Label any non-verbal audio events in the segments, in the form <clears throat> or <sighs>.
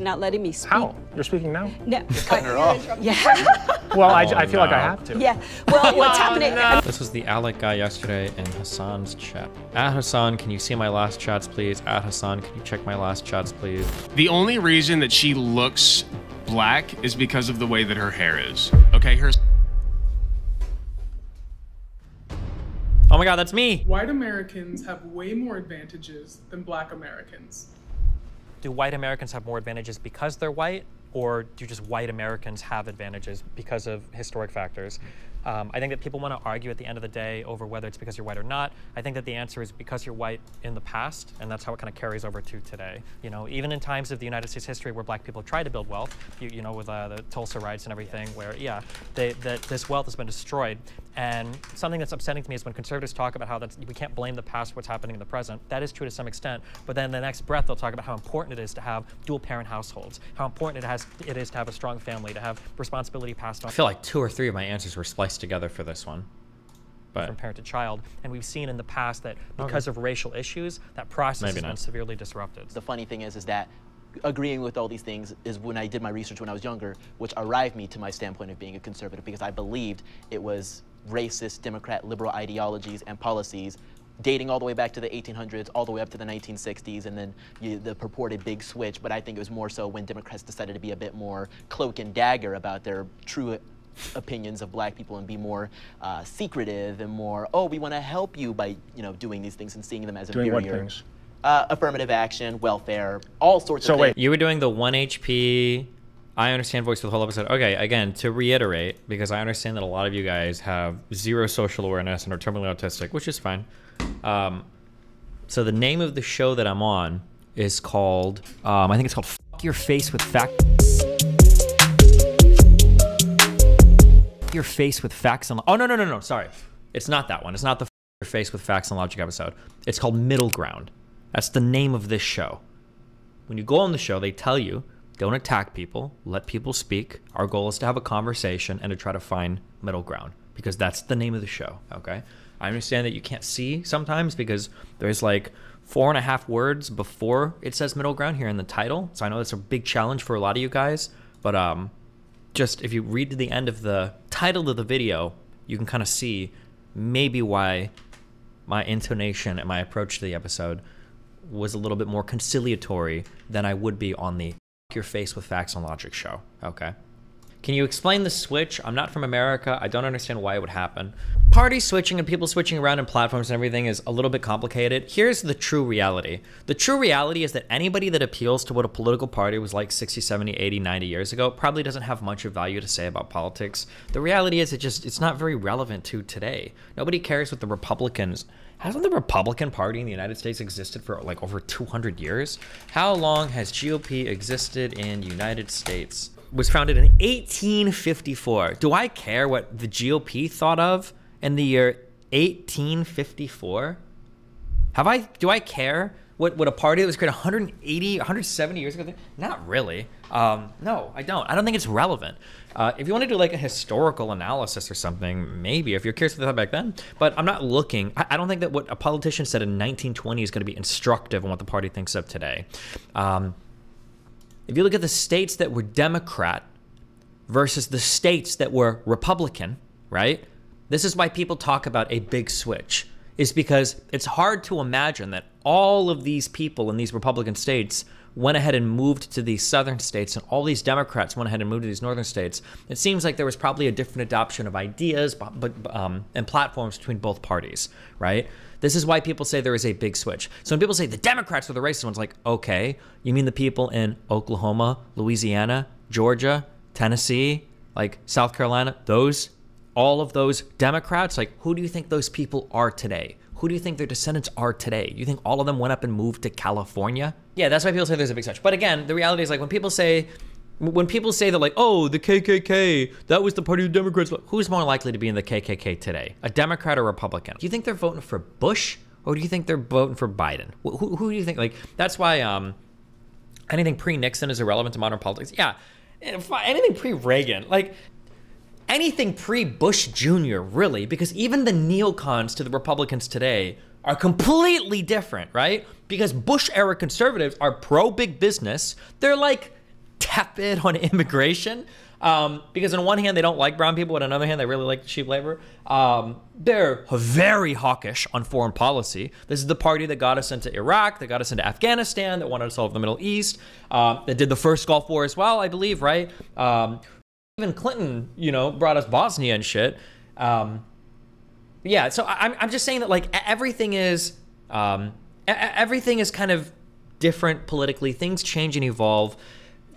not letting me speak. How? You're speaking now? No. You're Cutting her off. <laughs> Yeah. <laughs> Well, I, Oh, I feel like I have to. yeah. Well, <laughs> what's happening? Oh, this was the Alec guy yesterday in Hasan's chat. At Hasan, can you see my last chats, please? At Hasan, can you check my last chats, please? The only reason that she looks black is because of the way that her hair is. Okay, her Oh my god, that's me! White Americans have way more advantages than black Americans. Do white Americans have more advantages because they're white, or do just white Americans have advantages because of historic factors? Um, I think that people want to argue at the end of the day over whether it's because you're white or not. I think that the answer is because you're white in the past, and that's how it kind of carries over to today. You know, even in times of the United States history where black people tried to build wealth, you, you know, with uh, the Tulsa riots and everything, where, yeah, they, that this wealth has been destroyed. And something that's upsetting to me is when conservatives talk about how that's, we can't blame the past for what's happening in the present. That is true to some extent, but then the next breath they'll talk about how important it is to have dual parent households, how important it has it is to have a strong family, to have responsibility passed on I feel like two or three of my answers were spliced together for this one. But from parent to child. And we've seen in the past that because of racial issues, that process Maybe has been severely disrupted. The funny thing is, is that agreeing with all these things is when I did my research when I was younger, which arrived me to my standpoint of being a conservative because I believed it was racist, Democrat, liberal ideologies and policies dating all the way back to the 1800s, all the way up to the 1960s, and then you, the purported big switch. But I think it was more so when Democrats decided to be a bit more cloak and dagger about their true opinions of black people and be more uh, secretive and more, oh, we want to help you by, you know, doing these things and seeing them as Doing what inferior. things? Uh, affirmative action, welfare, all sorts of. So of wait, things. you were doing the 1 HP. I understand voice for the whole episode. Okay, again, to reiterate, because I understand that a lot of you guys have zero social awareness and are terminally autistic, which is fine. Um, so the name of the show that I'm on is called, um, I think it's called "Fuck Your Face with Fact." Your face with facts and oh no no no no sorry, it's not that one. It's not the "Fuck Your Face with Facts and Logic episode. It's called Middle Ground. That's the name of this show. When you go on the show, they tell you don't attack people, let people speak. Our goal is to have a conversation and to try to find middle ground because that's the name of the show. Okay. I understand that you can't see sometimes because there's like four and a half words before it says middle ground here in the title. So I know that's a big challenge for a lot of you guys. But um, just if you read to the end of the title of the video, you can kind of see maybe why my intonation and my approach to the episode was a little bit more conciliatory than I would be on the your face with facts and logic show. Okay. Can you explain the switch? I'm not from America. I don't understand why it would happen. Party switching and people switching around in platforms and everything is a little bit complicated. Here's the true reality. The true reality is that anybody that appeals to what a political party was like 60, 70, 80, 90 years ago probably doesn't have much of value to say about politics. The reality is it just it's not very relevant to today. Nobody cares what the Republicans Hasn't the Republican Party in the United States existed for like over 200 years? How long has GOP existed in United States? Was founded in 1854. Do I care what the GOP thought of in the year 1854? Have I? Do I care what what a party that was created 180, 170 years ago? Not really. Um, no, I don't. I don't think it's relevant. Uh, if you want to do like a historical analysis or something, maybe if you're curious about thought back then. But I'm not looking. I, I don't think that what a politician said in 1920 is going to be instructive on what the party thinks of today. Um, if you look at the states that were Democrat versus the states that were Republican, right? This is why people talk about a big switch, is because it's hard to imagine that all of these people in these Republican states went ahead and moved to these southern states, and all these Democrats went ahead and moved to these northern states. It seems like there was probably a different adoption of ideas but, um, and platforms between both parties, right? This is why people say there is a big switch. So when people say the Democrats are the racist ones, like, okay, you mean the people in Oklahoma, Louisiana, Georgia, Tennessee, like South Carolina, those, all of those Democrats, like, who do you think those people are today? Who do you think their descendants are today? You think all of them went up and moved to California? Yeah, that's why people say there's a big switch. But again, the reality is like when people say, when people say that like, oh, the KKK, that was the party of Democrats. Who's more likely to be in the KKK today, a Democrat or Republican? Do you think they're voting for Bush or do you think they're voting for Biden? Who, who, who do you think? Like that's why um, anything pre-Nixon is irrelevant to modern politics. Yeah, anything pre-Reagan, like anything pre-Bush Jr. really, because even the neocons to the Republicans today are completely different, right? Because Bush era conservatives are pro big business. They're like tepid on <laughs> immigration. Um, because on one hand they don't like brown people, but on another hand they really like cheap labor. Um, they're very hawkish on foreign policy. This is the party that got us into Iraq, that got us into Afghanistan, that wanted to solve the Middle East, um, that did the first Gulf War as well, I believe, right? Um, even Clinton, you know, brought us Bosnia and shit. Um, yeah, so I'm, I'm just saying that like everything is um, everything is kind of different politically. Things change and evolve.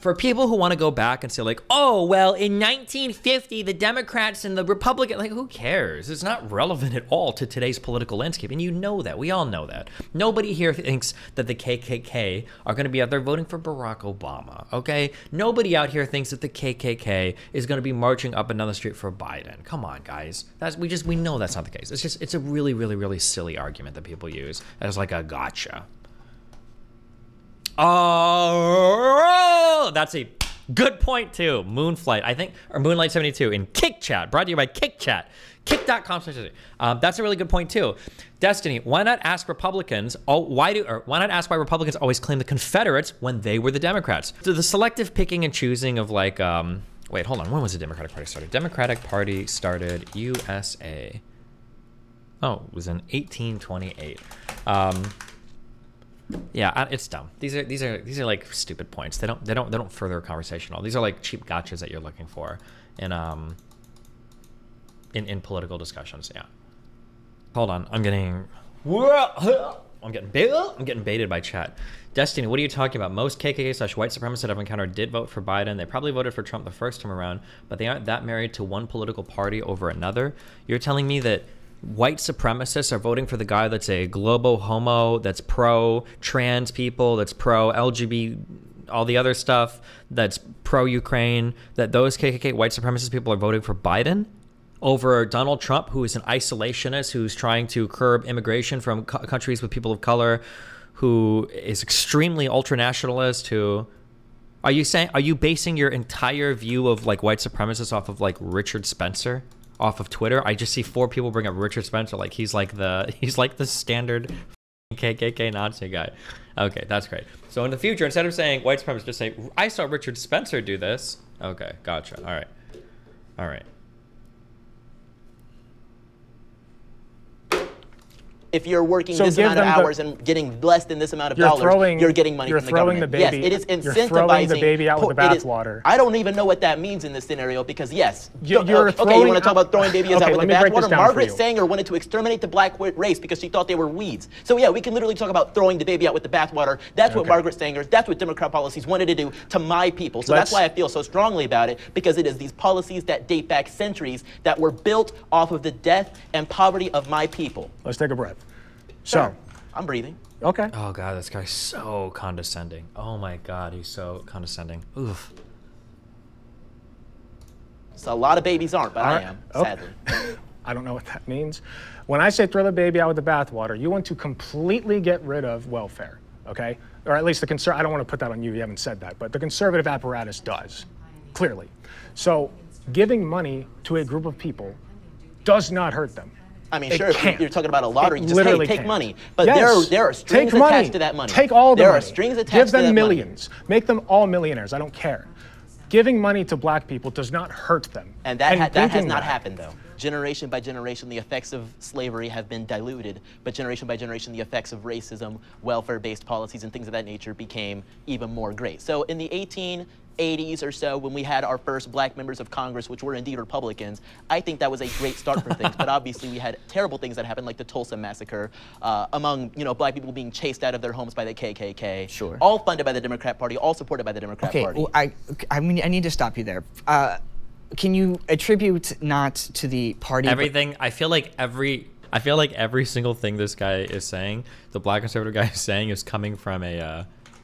For people who want to go back and say like, oh well, in 1950 the Democrats and the Republican, like who cares? It's not relevant at all to today's political landscape, and you know that. We all know that. Nobody here thinks that the KKK are going to be out there voting for Barack Obama. Okay, nobody out here thinks that the KKK is going to be marching up the street for Biden. Come on, guys. That's we just we know that's not the case. It's just it's a really really really silly argument that people use as like a gotcha. Oh, that's a good point too. Moonflight, I think, or Moonlight 72 in Kick Chat, brought to you by Kick Chat. Kick.com um, That's a really good point too. Destiny, why not ask Republicans, oh, why do, or why not ask why Republicans always claim the Confederates when they were the Democrats? So the selective picking and choosing of like, um, wait, hold on, when was the Democratic Party started? Democratic Party started USA. Oh, it was in 1828. Um, yeah, it's dumb. These are these are these are like stupid points. They don't they don't they don't further a conversation at all. These are like cheap gotchas that you're looking for in um in in political discussions. Yeah. Hold on, I'm getting <laughs> I'm getting baited. I'm getting baited by chat. Destiny, what are you talking about? Most KKK slash white supremacists I've encountered did vote for Biden. They probably voted for Trump the first time around, but they aren't that married to one political party over another. You're telling me that white supremacists are voting for the guy that's a globo homo, that's pro trans people, that's pro LGBT, all the other stuff, that's pro Ukraine, that those KKK white supremacist people are voting for Biden over Donald Trump, who is an isolationist, who's trying to curb immigration from co- countries with people of color, who is extremely ultranationalist, who are you saying are you basing your entire view of like white supremacists off of like Richard Spencer off of Twitter? I just see four people bring up Richard Spencer like he's like the <laughs> he's like the standard <laughs> KKK Nazi guy. Okay, that's great. So in the future, instead of saying white supremacists, just say I saw Richard Spencer do this. Okay, gotcha. All right, all right. If you're working So this amount of them the- hours and getting less than this amount of You're dollars, throwing- you're getting money you're from the throwing the government. baby- yes, it is incentivizing. you're throwing the baby out with the po- it is- bathwater. I don't even know what that means in this scenario because yes, You- th- you're okay, you want to talk about throwing babies Okay, out with let the me break this bathwater? Margaret. Sanger wanted to exterminate the black race because she thought they were weeds. So yeah, we can literally talk about throwing the baby out with the bathwater. That's what Margaret Sanger, that's what Democrat policies wanted to do to my people. So that's Let's- why I feel so strongly about it because it is these policies that date back centuries that were built off of the death and poverty of my people. Let's take a breath. So, I'm breathing. okay. Oh god, this guy's so condescending. Oh my god, he's so condescending. Oof. So a lot of babies aren't, but I Alright, am, okay. sadly. <laughs> I don't know what that means. When I say throw the baby out with the bathwater, you want to completely get rid of welfare, okay? Or at least the concern, I don't want to put that on you, you haven't said that, but the conservative apparatus does, clearly. So giving money to a group of people does not hurt them. I mean, It sure, can't. you're talking about a lottery, just hey, take can't. money. But Yes. there, are, there are strings Take money. attached to that money. Take all the there money. are strings attached Give to them that money. millions. Make them all millionaires. I don't care. Giving money to black people does not hurt them. And that, ha- that has not that- happened, though. Generation by generation, the effects of slavery have been diluted, but generation by generation, the effects of racism, welfare based policies, and things of that nature became even more great. So, in the 1880s or so, when we had our first black members of Congress, which were indeed Republicans, I think that was a great start for things. But obviously, we had terrible things that happened, like the Tulsa massacre, uh, among you know black people being chased out of their homes by the KKK. Sure. All funded by the Democrat Party, all supported by the Democrat Okay, Party. well, I, I mean, I need to stop you there. Uh, can you attribute not to the party? but- Everything. I feel like every. I feel like every single thing this guy is saying, the black conservative guy is saying, is coming from a. Uh,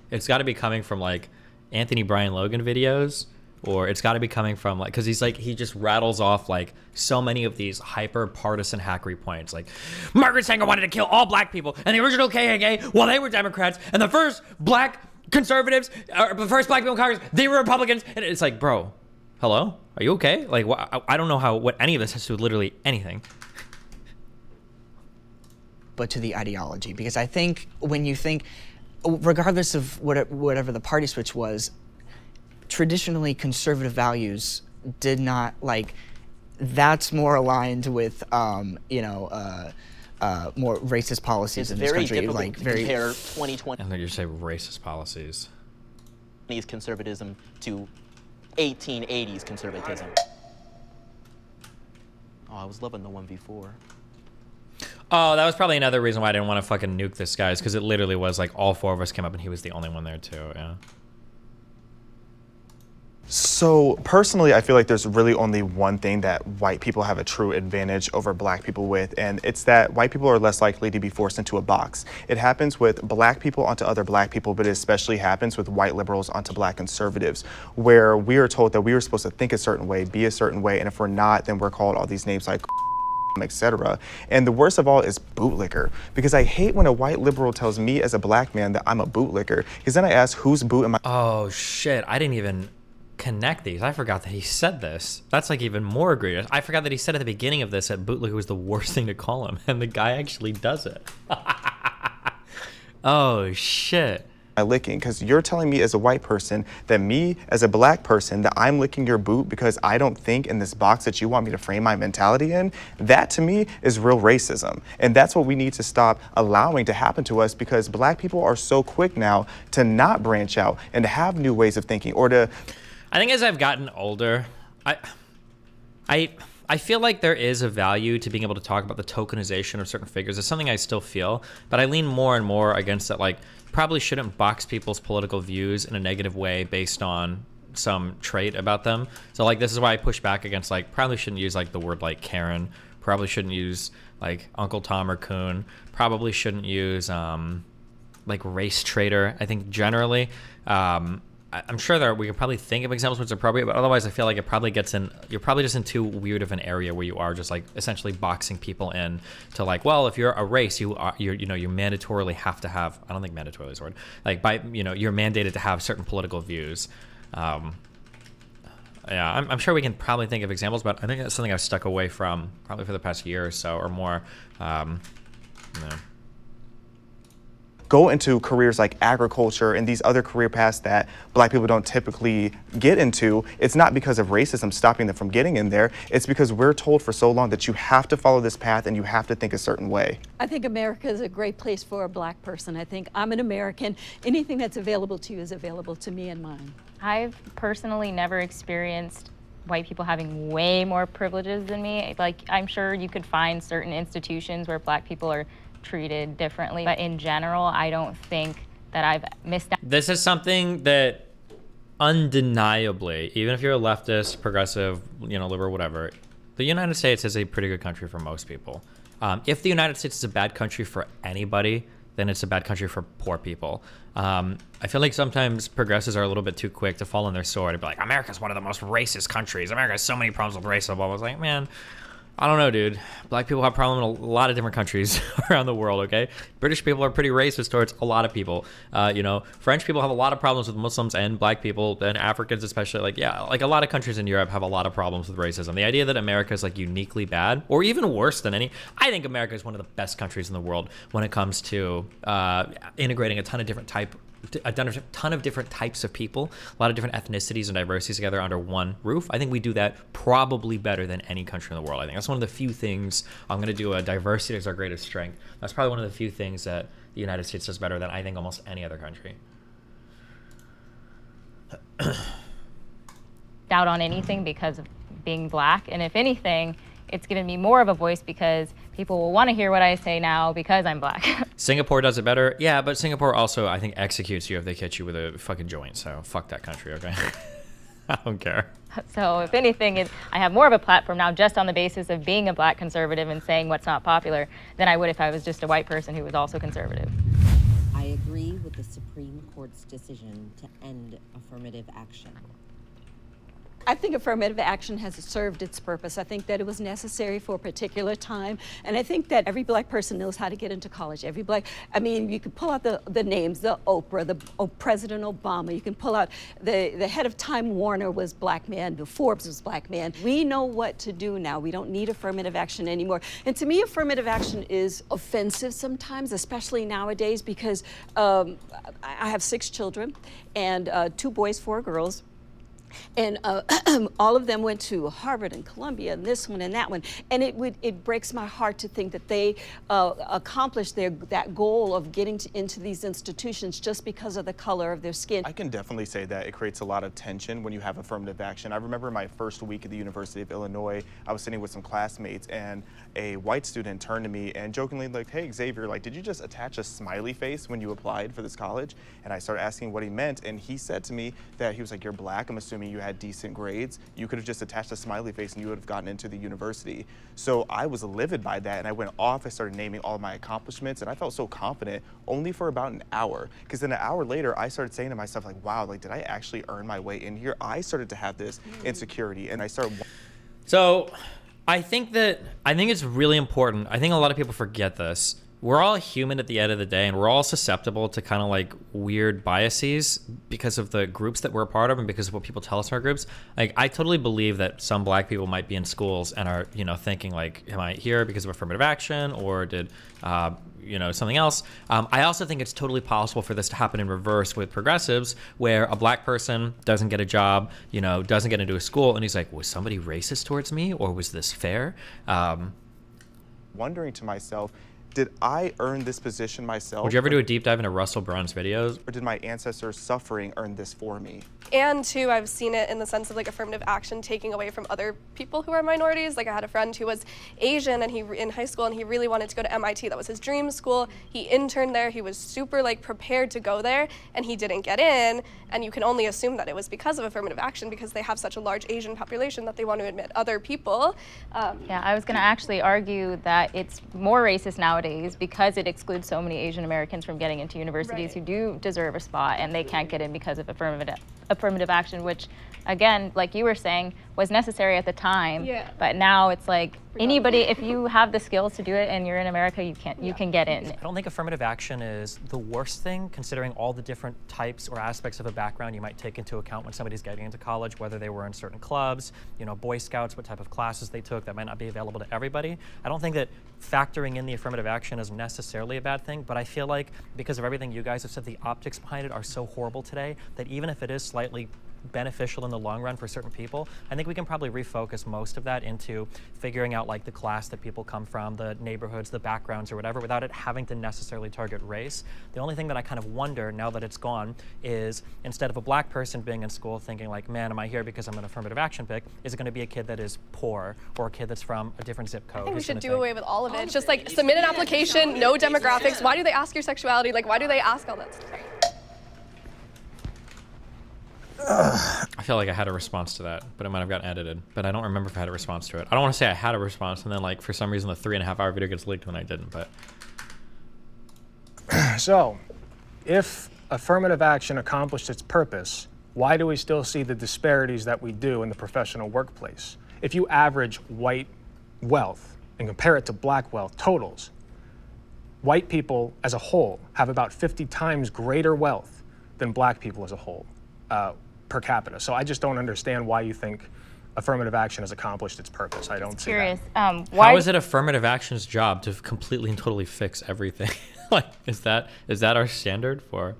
it's got to be coming from like Anthony Brian Logan videos, or it's got to be coming from like because he's like he just rattles off like so many of these hyper partisan hackery points. Like Margaret Sanger wanted to kill all black people, and the original KKK, well, they were Democrats, and the first black conservatives, or the first black people in Congress, they were Republicans, and it's like, bro, hello, are you okay? Like, wh- I- I don't know how what any of this has to do with literally anything. but to the ideology because I think when you think, regardless of what, whatever the party switch was, traditionally conservative values did not like. That's more aligned with, um, you know, uh, uh, more racist policies It's in this very country. difficult like to very. compare 2020 And then you say racist policies. These conservatism to 1880s conservatism. Oh, I was loving the 1v4. Oh, that was probably another reason why I didn't want to fucking nuke this guy, is because it literally was like all four of us came up and he was the only one there too. Yeah. So personally, I feel like there's really only one thing that white people have a true advantage over black people with, and it's that white people are less likely to be forced into a box. It happens with black people onto other black people, but it especially happens with white liberals onto black conservatives, where we are told that we are supposed to think a certain way, be a certain way, and if we're not, then we're called all these names like etc. And the worst of all is bootlicker, because I hate when a white liberal tells me as a black man that I'm a bootlicker, because then I ask whose boot am I? Oh shit! I didn't even connect these. I forgot that he said this. That's like even more egregious. I forgot that he said at the beginning of this that bootlicker was the worst thing to call him, <laughs> and the guy actually does it. <laughs> oh shit! My licking because you're telling me as a white person that me as a black person that I'm licking your boot because I don't think in this box that you want me to frame my mentality in that to me is real racism and that's what we need to stop allowing to happen to us because black people are so quick now to not branch out and to have new ways of thinking or to I think as I've gotten older, I, I, I feel like there is a value to being able to talk about the tokenization of certain figures. It's something I still feel, but I lean more and more against that. Like, probably shouldn't box people's political views in a negative way based on some trait about them. So, like, this is why I push back against like probably shouldn't use like the word like Karen. Probably shouldn't use like Uncle Tom or Coon. Probably shouldn't use um, like race traitor. I think generally. Um, I'm sure there we could probably think of examples where it's appropriate, but otherwise I feel like it probably gets in. You're probably just in too weird of an area where you are just like essentially boxing people in to like, well, if you're a race, you are you you know you mandatorily have to have. I don't think mandatorily is a word. Like by you know you're mandated to have certain political views. Um, yeah, I'm, I'm sure we can probably think of examples, but I think that's something I've stuck away from probably for the past year or so or more. Um. Go into careers like agriculture and these other career paths that black people don't typically get into, it's not because of racism stopping them from getting in there. It's because we're told for so long that you have to follow this path and you have to think a certain way. I think America is a great place for a black person. I think I'm an American. Anything that's available to you is available to me and mine. I've personally never experienced white people having way more privileges than me. Like, I'm sure you could find certain institutions where black people are treated differently, but in general, I don't think that I've missed out. This is something that undeniably, even if you're a leftist, progressive, you know, liberal, whatever, the United States is a pretty good country for most people. Um, if the United States is a bad country for anybody, then it's a bad country for poor people. Um, I feel like sometimes progressives are a little bit too quick to fall on their sword and be like, America's one of the most racist countries. America has so many problems with racism. I was like, man, I don't know, dude. Black people have problems in a lot of different countries <laughs> around the world. Okay, British people are pretty racist towards a lot of people. Uh, you know, French people have a lot of problems with Muslims and Black people, and Africans especially. Like, yeah, like a lot of countries in Europe have a lot of problems with racism. The idea that America is like uniquely bad, or even worse than any, I think America is one of the best countries in the world when it comes to uh, integrating a ton of different type a ton of, ton of different types of people, a lot of different ethnicities and diversities together under one roof. I think we do that probably better than any country in the world. I think that's one of the few things I'm going to do. A diversity is our greatest strength. That's probably one of the few things that the United States does better than I think almost any other country. <coughs> doubt on anything because of being black. And if anything, it's given me more of a voice because people will want to hear what I say now because I'm black. <laughs> Singapore does it better, yeah, but Singapore also I think executes you if they catch you with a fucking joint. So fuck that country, okay? <laughs> I don't care. so if anything, it, I have more of a platform now just on the basis of being a black conservative and saying what's not popular than I would if I was just a white person who was also conservative. I agree with the Supreme Court's decision to end affirmative action. I think affirmative action has served its purpose. I think that it was necessary for a particular time. And I think that every black person knows how to get into college. Every black, I mean, you can pull out the, the names, the Oprah, the oh, President Obama. You can pull out the, the head of Time Warner was black man, the Forbes was black man. We know what to do now. We don't need affirmative action anymore. And to me, affirmative action is offensive sometimes, especially nowadays, because um, I I have six children and uh, two boys, four girls and uh, <clears throat> all of them went to Harvard and Columbia and this one and that one. And it would it breaks my heart to think that they uh, accomplished their that goal of getting to, into these institutions just because of the color of their skin. I can definitely say that it creates a lot of tension when you have affirmative action. I remember my first week at the University of Illinois, I was sitting with some classmates and a white student turned to me and jokingly like, hey Xavier, like did you just attach a smiley face when you applied for this college? And I started asking what he meant and he said to me that he was like, you're black, I'm assuming you had decent grades, you could have just attached a smiley face and you would have gotten into the university. So I was livid by that and I went off, I started naming all my accomplishments and I felt so confident only for about an hour. Because then an hour later, I started saying to myself like, wow, like did I actually earn my way in here? I started to have this mm. insecurity and I started. So I think that I think it's really important. I think a lot of people forget this. We're all human at the end of the day, and we're all susceptible to kind of like weird biases because of the groups that we're a part of and because of what people tell us in our groups. Like, I totally believe that some black people might be in schools and are, you know, thinking like, "Am I here because of affirmative action, or did, uh, you know, something else?" Um, I also think it's totally possible for this to happen in reverse with progressives, where a black person doesn't get a job, you know, doesn't get into a school, and he's like, "Was somebody racist towards me, or was this fair?" Um, wondering to myself, did I earn this position myself? Would you ever do a deep dive into Russell Brand's videos? Or did my ancestors' suffering earn this for me? And two, I've seen it in the sense of like affirmative action taking away from other people who are minorities. Like I had a friend who was Asian and he in high school and he really wanted to go to MIT. That was his dream school. He interned there. He was super like prepared to go there and he didn't get in. And you can only assume that it was because of affirmative action because they have such a large Asian population that they want to admit other people. Um, Yeah, I was going to actually argue that it's more racist nowadays because it excludes so many Asian Americans from getting into universities who do deserve a spot and they can't get in because of affirmative affirmative action, which, again, like you were saying, was necessary at the time. Yeah. But now it's like anybody, if you have the skills to do it and you're in America, you can you can get in. I don't think affirmative action is the worst thing, considering all the different types or aspects of a background you might take into account when somebody's getting into college, whether they were in certain clubs, you know, Boy Scouts, what type of classes they took, that might not be available to everybody. I don't think that factoring in the affirmative action is necessarily a bad thing, but I feel like because of everything you guys have said, the optics behind it are so horrible today that even if it is slightly beneficial in the long run for certain people, I think we can probably refocus most of that into figuring out like the class that people come from, the neighborhoods, the backgrounds or whatever, without it having to necessarily target race. The only thing that I kind of wonder now that it's gone is instead of a black person being in school thinking like, man, am I here because I'm an affirmative action pick? Is it going to be a kid that is poor or a kid that's from a different zip code? I think we should do think- away with all of it. It's just like submit an application, no demographics. Why do they ask your sexuality? Like, why do they ask all that stuff? I feel like I had a response to that, but it might have gotten edited. But I don't remember if I had a response to it. I don't want to say I had a response, and then like for some reason the three and a half hour video gets leaked when I didn't. But <clears throat> So, if affirmative action accomplished its purpose, why do we still see the disparities that we do in the professional workplace? If you average white wealth and compare it to black wealth totals, white people as a whole have about 50 times greater wealth than black people as a whole uh, per capita. So I just don't understand why you think affirmative action has accomplished its purpose. I don't see that. Um, why how is it affirmative action's job to completely and totally fix everything? <laughs> like, is that is that our standard for?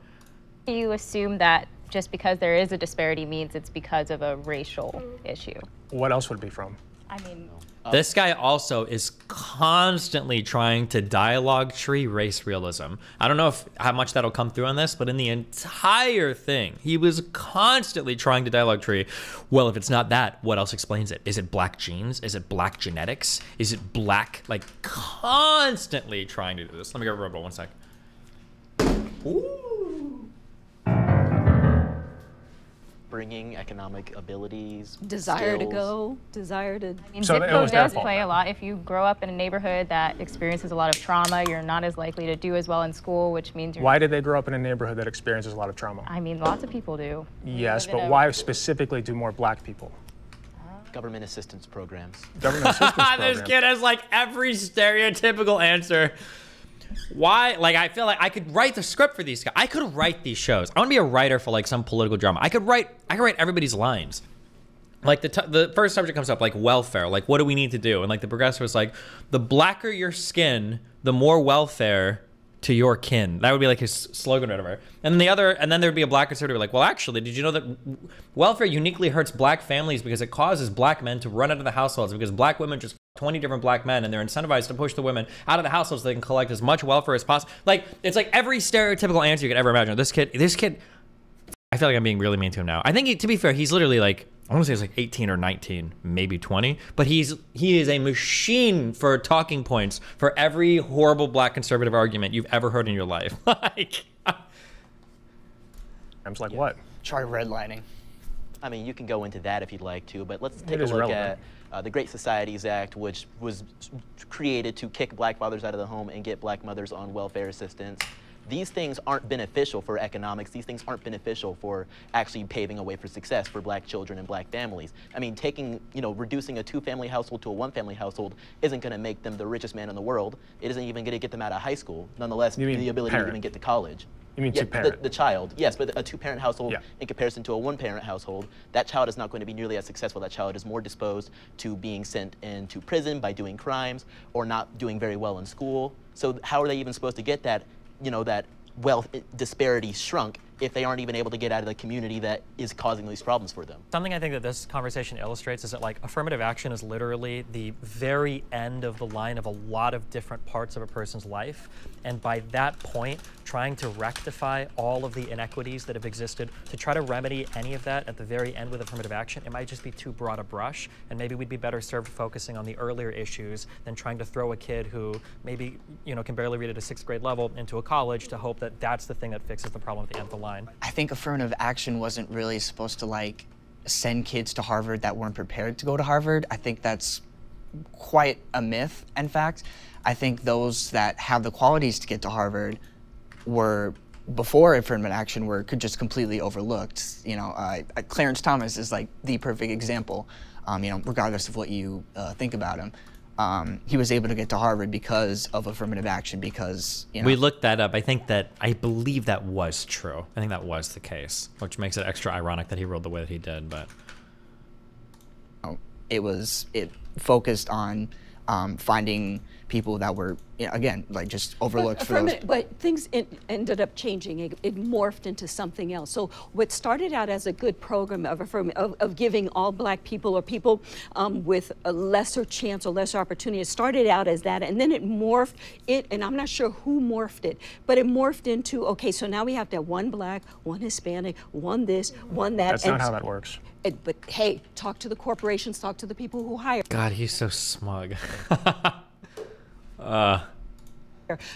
do you assume that just because there is a disparity means it's because of a racial issue? What else would it be from? I mean, This guy also is constantly trying to dialogue tree race realism. I don't know if how much that'll come through on this, but in the entire thing, he was constantly trying to dialogue tree. Well, if it's not that, what else explains it? Is it black genes? Is it black genetics? Is it black? Like constantly trying to do this. Let me go rub one sec. Bringing economic abilities, Desire to go, desire to. I mean, So zip it code does play a lot. If you grow up in a neighborhood that experiences a lot of trauma, you're not as likely to do as well in school, which means you're. Why did they grow up in a neighborhood that experiences a lot of trauma? I mean, lots of people do. Yes, but why specifically do more black people? Government assistance programs. Government assistance <laughs> programs. this kid has like every stereotypical answer. Why? Like, I feel like I could write the script for these guys. I could write these shows. I want to be a writer for like some political drama. I could write. I could write everybody's lines. Like the the first subject comes up, like welfare. Like, what do we need to do? And like the progressive was like, the blacker your skin, the more welfare to your kin. That would be like his slogan or whatever. And then the other, and then there'd be a black conservative like, well, actually, did you know that welfare uniquely hurts black families because it causes black men to run out of the households because black women just 20 different black men and they're incentivized to push the women out of the households so they can collect as much welfare as possible. Like, it's like every stereotypical answer you could ever imagine. This kid, this kid, I feel like I'm being really mean to him now. I think, he, to be fair, he's literally like, I want to say he's like 18 or 19, maybe 20, but he's he is a machine for talking points for every horrible black conservative argument you've ever heard in your life. <laughs> like, I'm just like, what? Try redlining. I mean, you can go into that if you'd like to, but let's take It a look relevant. at uh, the Great Societies Act, which was created to kick black fathers out of the home and get black mothers on welfare assistance. These things aren't beneficial for economics. These things aren't beneficial for actually paving a way for success for black children and black families. I mean, taking, you know, reducing a two-family household to a one-family household isn't going to make them the richest man in the world. It isn't even going to get them out of high school. Nonetheless, the ability parent. to even get to college. You mean yeah, two-parent. The, the child, yes, but a two-parent household Yeah. in comparison to a one-parent household, that child is not going to be nearly as successful. That child is more disposed to being sent into prison by doing crimes or not doing very well in school. So how are they even supposed to get that, you know, that wealth disparity shrunk if they aren't even able to get out of the community that is causing these problems for them? Something I think that this conversation illustrates is that like affirmative action is literally the very end of the line of a lot of different parts of a person's life. And by that point, trying to rectify all of the inequities that have existed, to try to remedy any of that at the very end with affirmative action, it might just be too broad a brush. And maybe we'd be better served focusing on the earlier issues than trying to throw a kid who maybe you know can barely read at a sixth grade level into a college to hope that that's the thing that fixes the problem at the end of the line. I think affirmative action wasn't really supposed to like send kids to Harvard that weren't prepared to go to Harvard. I think that's quite a myth, in fact. I think those that have the qualities to get to Harvard were before affirmative action were could just completely overlooked. You know, uh, Clarence Thomas is like the perfect example. Um, you know, regardless of what you uh, think about him, um, he was able to get to Harvard because of affirmative action. Because you know, we looked that up. I think that I believe that was true. I think that was the case, which makes it extra ironic that he ruled the way that he did. But it was it focused on um, finding people that were you know, again like just overlooked But, for those. affirmative- but things en- ended up changing. It, it morphed into something else. So what started out as a good program of, of, of giving all black people or people um, with a lesser chance or lesser opportunity, it started out as that, and then it morphed. It and I'm not sure who morphed it, but it morphed into okay. So now we have to have one black, one Hispanic, one this, one that. That's and not how that works. it- but hey, talk to the corporations, talk to the people who hire. God, he's so smug. <laughs> uh,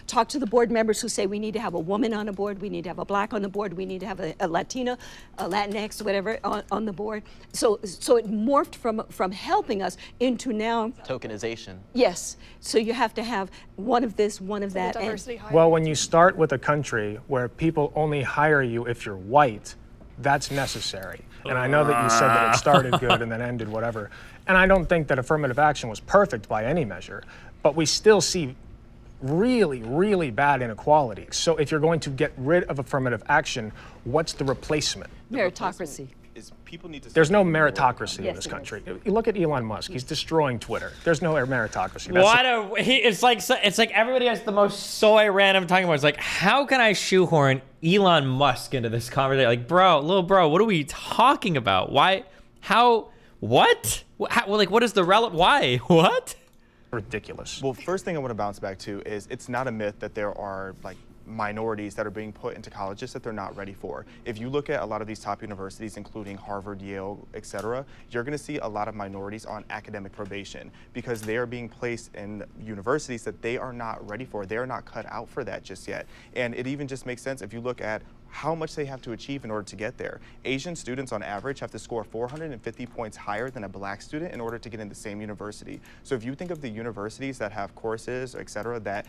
Talk to the board members who say we need to have a woman on the board, we need to have a black on the board, we need to have a, a Latina, a Latinx, whatever on, on the board. So, so it morphed from from helping us into now. Tokenization. Yes. So you have to have one of this, one of that. and- diversity Well, when you start with a country where people only hire you if you're white, that's necessary. And I know that you said that it started good and then ended whatever. And I don't think that affirmative action was perfect by any measure, but we still see really, really bad inequality. So if you're going to get rid of affirmative action, what's the replacement? meritocracy. Is people need to There's no meritocracy Yes, in this there country. You look at Elon Musk; he's destroying Twitter. There's no meritocracy. That's what a he, it's like it's like everybody has the most soy random talking about. It's like how can I shoehorn Elon Musk into this conversation? Like, bro, little bro, what are we talking about? Why? How? What? How, like, what is the relevant? Why? <laughs> What? Ridiculous. Well, first thing I want to bounce back to is it's not a myth that there are like minorities that are being put into colleges that they're not ready for. If you look at a lot of these top universities, including Harvard, Yale, et cetera, you're going to see a lot of minorities on academic probation because they are being placed in universities that they are not ready for. They are not cut out for that just yet. And it even just makes sense if you look at how much they have to achieve in order to get there. Asian students on average have to score 450 points higher than a black student in order to get in the same university. So if you think of the universities that have courses, et cetera, that,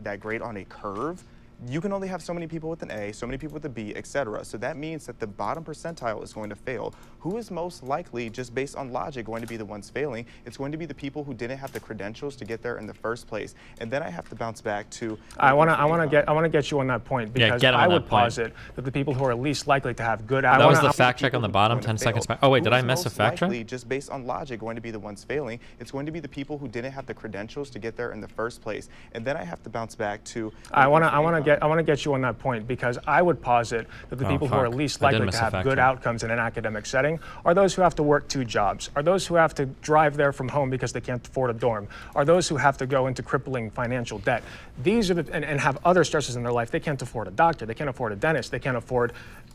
that grade on a curve, you can only have so many people with an A, so many people with a B, etc. So that means that the bottom percentile is going to fail. Who is most likely, just based on logic, going to be the ones failing? It's going to be the people who didn't have the credentials to get there in the first place. And then I have to bounce back to. Uh, I want to I want to get I want to get you on that point Yeah, because get him I would point. posit that the people who are least likely to have good. I That wanna, was the I- fact check on the bottom, 10 seconds back. Oh, wait, did I is miss a most fact check? Just based on logic, going to be the ones failing. It's going to be the people who didn't have the credentials to get there in the first place. And then I have to bounce back to. I want to I want to uh, get I want to get you on that point because I would posit that the Oh, people who are least likely to have good outcomes in an academic setting are those who have to work two jobs, are those who have to drive there from home because they can't afford a dorm, are those who have to go into crippling financial debt. These are the and, and have other stresses in their life. They can't afford a doctor, they can't afford a dentist, they can't afford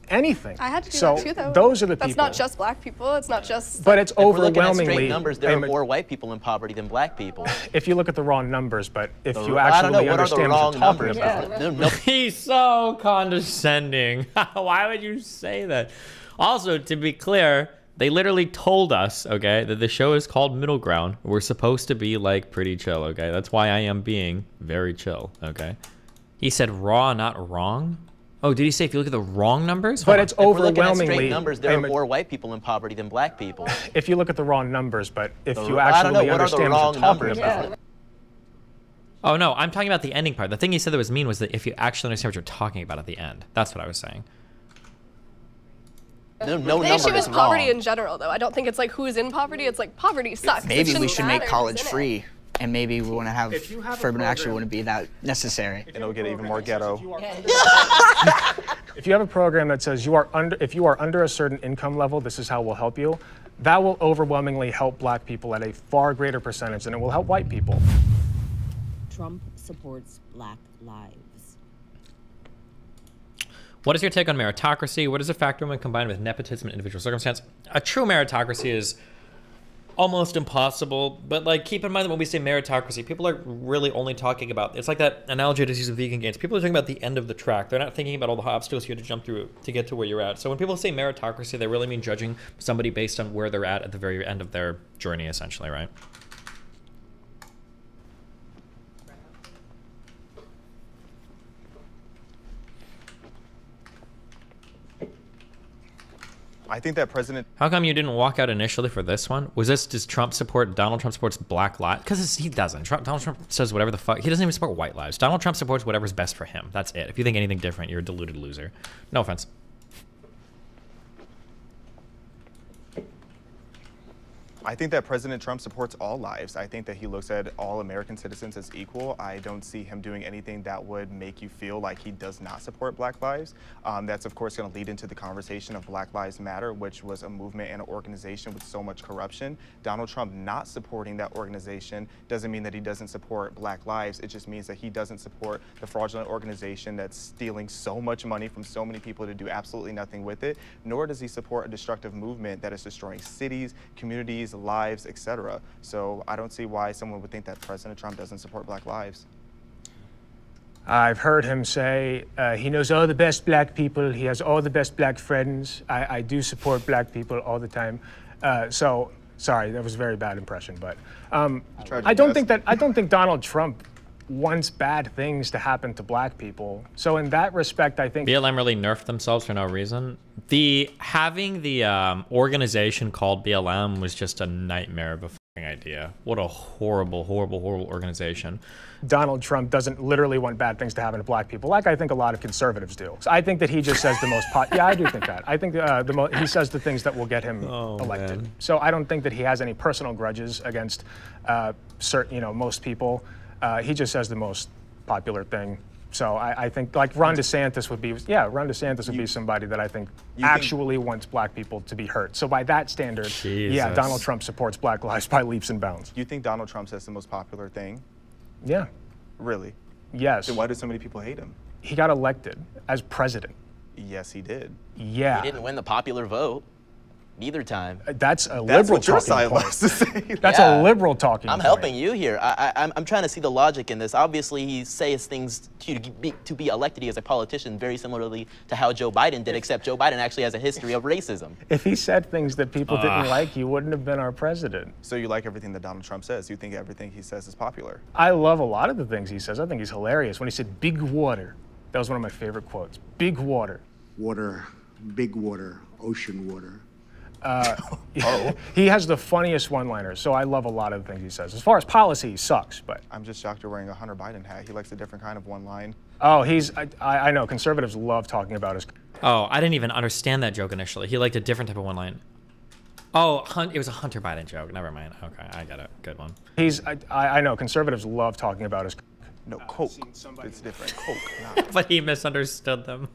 anything. I had to do so that too, though. those are the That's people. That's not just black people. It's not just. But it's If we're looking at overwhelmingly straight numbers, there a are more white people in poverty than black people. if you look at the wrong numbers, but if The- you I don't know, actually what are the understand wrong what you're talking numbers? about. There- no- <laughs> He's so condescending. <laughs> Why would you say that? Also, to be clear, they literally told us, okay, that the show is called Middle Ground. We're supposed to be like pretty chill, okay? That's why I am being very chill, okay? He said raw, not wrong. Oh, did he say if you look at the wrong numbers? But it's on. If we're at overwhelmingly straight numbers, there a are ma- more white people in poverty than black people. <laughs> if you look at the wrong numbers, but if The- you I don't know, actually what are the understand what wrong you're talking numbers? about. Oh no, I'm talking about the ending part. The thing he said that was mean was that if you actually understand what you're talking about at the end. That's what I was saying. No, no the issue is is poverty wrong. in general, though. I don't think it's like who's in poverty. It's like poverty sucks. It Maybe we shouldn't should make college free. it. Free, and maybe we wouldn't have If you have a affirmative action wouldn't be that necessary. And it'll get even more ghetto. <laughs> If you have a program that says you are under, if you are under a certain income level, this is how we'll help you. That will overwhelmingly help black people at a far greater percentage than it will help white people. Trump supports Black Lives. What is your take on meritocracy? What is a factor when combined with nepotism and individual circumstance? A true meritocracy is almost impossible, but like keep in mind that when we say meritocracy, people are really only talking about it's like that analogy I just used with vegan gains. People are talking about the end of the track. They're not thinking about all the obstacles you had to jump through to get to where you're at. So when people say meritocracy, they really mean judging somebody based on where they're at at the very end of their journey, essentially, right? I think that President How come you didn't walk out initially for this one? Was this does Trump support Donald Trump supports Black lives? Because he doesn't. Trump, Donald Trump says whatever the fuck. He doesn't even support white lives. Donald Trump supports whatever's best for him. That's it. If you think anything different, you're a deluded loser. No offense. I think that President Trump supports all lives. I think that he looks at all American citizens as equal. I don't see him doing anything that would make you feel like he does not support Black lives. Um, that's, of course, going to lead into the conversation of Black Lives Matter, which was a movement and an organization with so much corruption. Donald Trump not supporting that organization doesn't mean that he doesn't support Black lives. It just means that he doesn't support the fraudulent organization that's stealing so much money from so many people to do absolutely nothing with it, nor does he support a destructive movement that is destroying cities, communities, lives, etc. So I don't see why someone would think that President Trump doesn't support Black lives. I've heard him say uh, he knows all the best black people. He has all the best black friends. I, I do support black people all the time. Uh, so sorry, that was a very bad impression, but um, I don't best. think that I don't think Donald Trump wants bad things to happen to black people. So in that respect, I think BLM really nerfed themselves for no reason. The having the um, organization called BLM was just a nightmare of a fucking idea. What a horrible, horrible, horrible organization. Donald Trump doesn't literally want bad things to happen to black people, like I think a lot of conservatives do. So I think that he just says the most. Po- <laughs> yeah, I do think that. I think uh, the mo- he says the things that will get him Oh, elected. man. So I don't think that he has any personal grudges against uh, certain, you know, most people. Uh, he just says the most popular thing. So I, I think like Ron DeSantis would be, yeah, Ron DeSantis would be somebody that I think think- actually wants black people to be hurt. So by that standard, yeah, Donald Trump supports Black Lives by leaps and bounds. You think Donald Trump says the most popular thing? Yeah. Really? Yes. Then why do so many people hate him? He got elected as president. Yes, he did. Yeah. He didn't win the popular vote. Neither time. That's a That's liberal what your talking side point. to say. <laughs> That's Yeah. a liberal talking I'm point. helping you here. I, I, I'm, I'm trying to see the logic in this. Obviously, he says things to be, to be elected as a politician very similarly to how Joe Biden did, except Joe Biden actually has a history of racism. If he said things that people Ah. didn't like, he wouldn't have been our president. So you like everything that Donald Trump says? You think everything he says is popular? I love a lot of the things he says. I think he's hilarious. When he said big water, That was one of my favorite quotes. Big water. Water, big water, ocean water. Uh, <laughs> <laughs> he has the funniest one-liners, so I love a lot of the things he says. As far as policy, he sucks, but I'm just shocked you're wearing a Hunter Biden hat. He likes a different kind of one line. oh, he's I, I I know conservatives love talking about his. Oh, I didn't even understand that joke initially. He liked a different type of one line. Oh, Hunt, it was a Hunter Biden joke. Never mind. Okay, I got it. Good one. He's I, I I know conservatives love talking about his. No, Coke. It's different. <laughs> Coke, not. but he misunderstood them.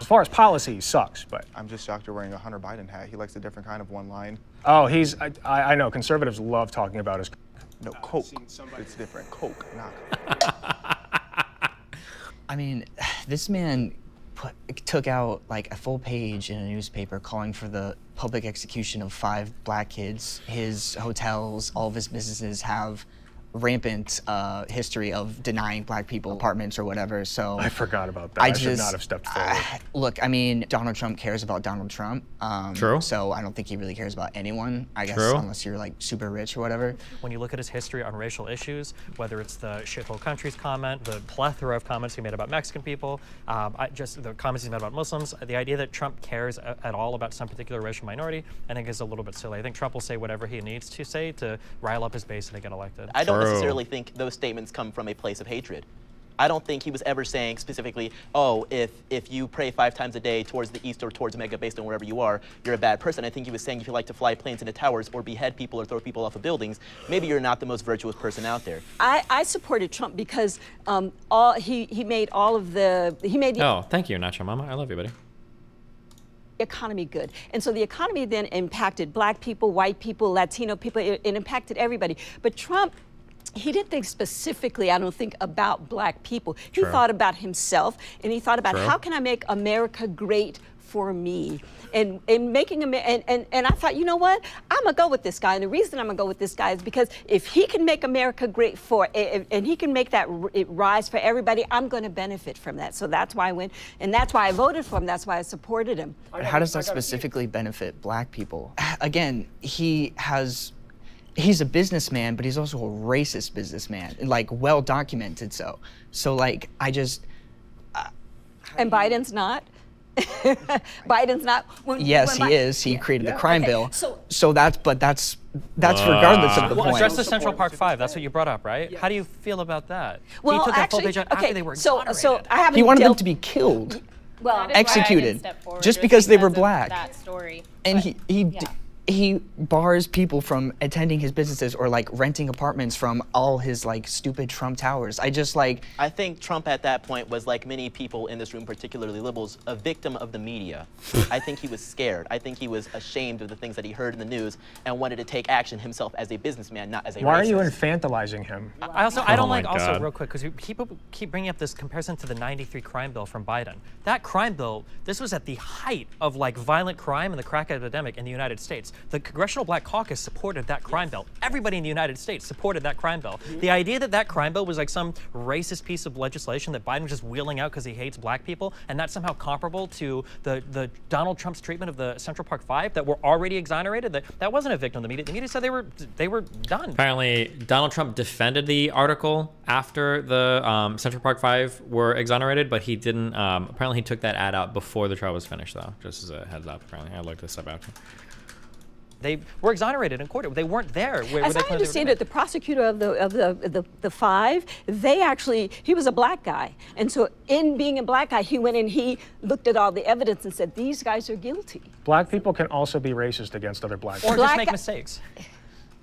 As far as policy, he sucks, but I'm just shocked you're wearing a Hunter Biden hat. He likes a different kind of one line. oh, he's I, I I know conservatives love talking about his. No, Coke. It's different. <laughs> Coke, not. I mean, this man put, took out like a full page in a newspaper calling for the public execution of five black kids. His hotels, all of his businesses have rampant uh, history of denying black people apartments or whatever. So I forgot about that. I, should not have stepped forward. I- <sighs> look, I mean, Donald Trump cares about Donald Trump. Um, True. So I don't think he really cares about anyone. I guess True. unless you're like super rich or whatever. When you look at his history on racial issues, whether it's the shithole countries comment, the plethora of comments he made about Mexican people, um, I, just the comments he made about Muslims, the idea that Trump cares a, at all about some particular racial minority, I think is a little bit silly. I think Trump will say whatever he needs to say to rile up his base and to get elected. I don't necessarily think those statements come from a place of hatred. I don't think he was ever saying specifically, oh, if if you pray five times a day towards the east or towards Mecca based on wherever you are, you're a bad person. I think he was saying if you like to fly planes into towers or behead people or throw people off of buildings, maybe you're not the most virtuous person out there. I, I supported Trump because um, all he, he made all of the he made the Oh, thank you, Nacho Mama. I love you, buddy. economy good. And so the economy then impacted black people, white people, Latino people, it, it impacted everybody. But Trump, he didn't think specifically, I don't think, about black people. He True. thought about himself and he thought about True. how can I make America great for me? And, and making Amer- and, and, and I thought, you know what? I'm gonna go with this guy. And the reason I'm gonna go with this guy is because if he can make America great for, and and he can make that r- it rise for everybody, I'm gonna benefit from that. So that's why I went, and that's why I voted for him. That's why I supported him. How does that specifically benefit black people? Again, he has he's a businessman, but he's also a racist businessman, like well documented so. So like I just uh, And Biden's not. <laughs> Biden's not. When, yes, when he Bi- is. He Yeah. created Yeah. the crime Okay, bill. So So that's but that's that's regardless of the well, point. address the Central Park Five. That's what you brought up, right? How do you feel about that? Well, he took that actually, full page out okay. after they were so so I haven't. he wanted them to be killed, well That is why I didn't executed, just because they were black. That story. and he he d- he bars people from attending his businesses or like renting apartments from all his like stupid Trump towers. I just like I think Trump at that point was like many people in this room, particularly liberals, a victim of the media. <laughs> I think he was scared. I think he was ashamed of the things that he heard in the news and wanted to take action himself as a businessman, not as a Why are you infantilizing him? I also I Oh don't my like also real quick because people keep bringing up this comparison to the '93 crime bill from Biden. That crime bill, this was at the height of like violent crime and the crack epidemic in the United States. The Congressional Black Caucus supported that crime bill. Everybody in the United States supported that crime bill. The idea that that crime bill was like some racist piece of legislation that Biden was just wheeling out because he hates black people, and that's somehow comparable to the the Donald Trump's treatment of the Central Park Five that were already exonerated. That that wasn't a victim of the media. The media said they were they were done. Apparently, Donald Trump defended the article after the um, Central Park Five were exonerated, but he didn't. Um, apparently, he took that ad out before the trial was finished, though. Just as a heads up. Apparently, I looked this up after. They were exonerated in court. They weren't there. Where, As where I claimed they were understand it, the prosecutor of the of the, the the five, they actually he was a black guy, and so in being a black guy, he went and he looked at all the evidence and said these guys are guilty. Black people can also be racist against other black people, Or people. just make mistakes.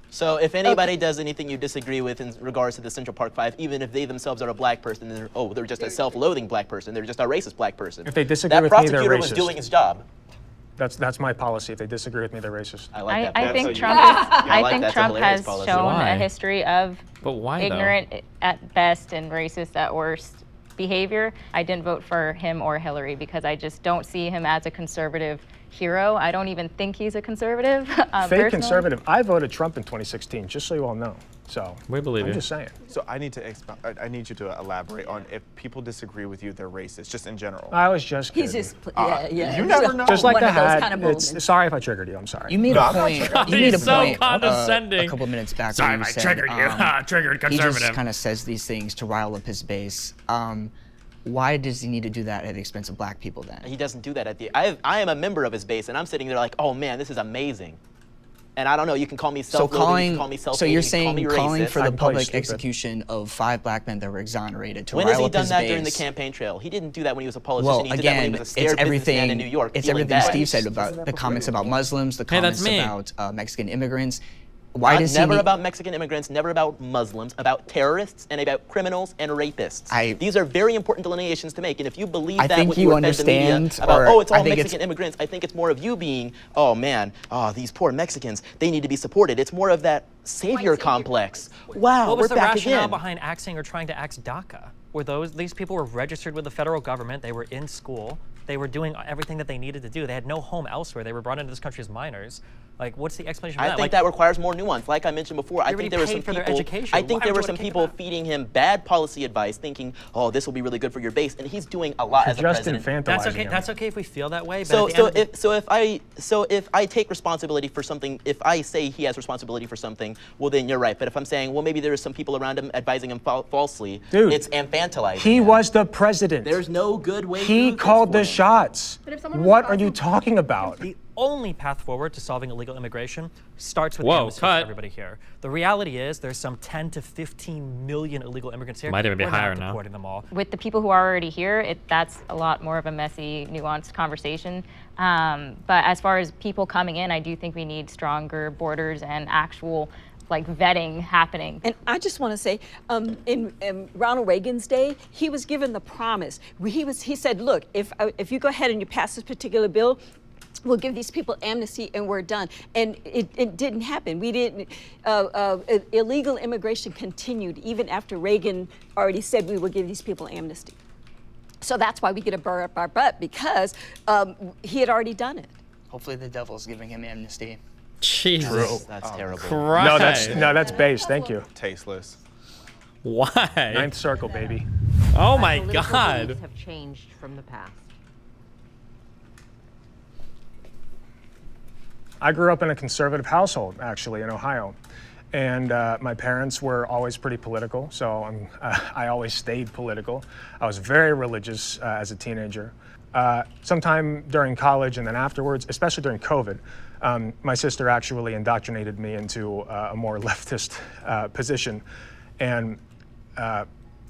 So if anybody does anything you disagree with in regards to the Central Park Five, even if they themselves are a black person, they're, oh, they're just a self-loathing black person. They're just a racist black person. If they disagree that with me, they're racist. That prosecutor was doing his job. That's that's my policy. If they disagree with me, they're racist. I like I, I think Trump is, I, think Trump has shown Why? a history of But why, though? ignorant at best and racist at worst behavior. I didn't vote for him or Hillary because I just don't see him as a conservative hero. I don't even think he's a conservative. <laughs> uh, Fake personally. conservative. I voted Trump in 2016, just so you all know. So we believe I'm you. just saying. So I need to expo- I- I need you to elaborate on if people disagree with you, they're racist, just in general. I was just kidding. He's just pl- Uh, yeah yeah. you never know. Just like One the hat. kind of it's, sorry if I triggered you. I'm sorry. You made No, a I'm not point. triggered. You made a He's so point uh, condescending. a couple minutes back. Sorry you I said, triggered you. um, <laughs> Triggered conservative. He just kind of says these things to rile up his base. Um, why does he need to do that at the expense of black people then? He doesn't do that at the. I, I am a member of his base, and I'm sitting there like, oh man, this is amazing. And I don't know. You can call me So self-loathing. you calling, can call me self so you're call saying me calling racist. for the can call you public execution of five black men that were exonerated to When rile has he done that base. during the campaign trail? He didn't do that when he was a politician. Well, he did that again, when he was a it's everything. in New York. It's everything bad. Steve said about the comments about Muslims, the comments me. about uh, Mexican immigrants. Why Not- does never he about Mexican immigrants, never about Muslims, about terrorists and about criminals and rapists. I- These are very important delineations to make. And if you believe I that think when you you, offend the media understand, about or oh it's all Mexican it's- immigrants, I think it's more of you being oh man, oh these poor Mexicans, they need to be supported. It's more of that savior complex. Wow, What was we're the back rationale again. behind axing or trying to axe DACA? Were those these people were registered with the federal government? They were in school. They were doing everything that they needed to do. They had no home elsewhere. They were brought into this country as minors. Like, what's the explanation for that? I that? think like, that requires more nuance. Like I mentioned before, I think there were some for people. education. I think Why there were some people feeding him bad policy advice, thinking, "Oh, this will be really good for your base," and he's doing a lot You're as a just president. that's okay. him. That's okay if we feel that way. But So, so end the- if so if I so if I take responsibility for something, if I say he has responsibility for something, well then you're right. But if I'm saying, well maybe there are some people around him advising him fal- falsely, Dude, it's infantilizing. He him. was the president. There's no good way. he do called the him. shots. But if What are you talking about? The only path forward to solving illegal immigration starts with Whoa, amnesty cut. everybody here. The reality is there's some 10 to 15 million illegal immigrants here. Might even be We're higher now. deporting them all. with the people who are already here, it, that's a lot more of a messy, nuanced conversation. Um, but as far as people coming in, I do think we need stronger borders and actual like vetting happening. And I just want to say, um, in, in Ronald Reagan's day, he was given the promise. He was he said, look, if uh, if you go ahead and you pass this particular bill. We'll give these people amnesty and we're done. And it, it didn't happen. We didn't. Uh, uh, illegal immigration continued even after Reagan already said we will give these people amnesty. So that's why we get a burr up our butt because um, he had already done it. Hopefully the devil's giving him amnesty. Jesus That's terrible. Christ. No, that's no, that's base. Thank you. Tasteless. Why? Ninth circle, baby. Oh my Political God. beliefs have changed from the past. I grew up in a conservative household, actually, in Ohio. And uh, my parents were always pretty political, so uh, <laughs> I always stayed political. I was very religious uh, as a teenager. Uh, sometime during college and then afterwards, especially during COVID, um, my sister actually indoctrinated me into uh, a more <laughs> leftist uh, position. And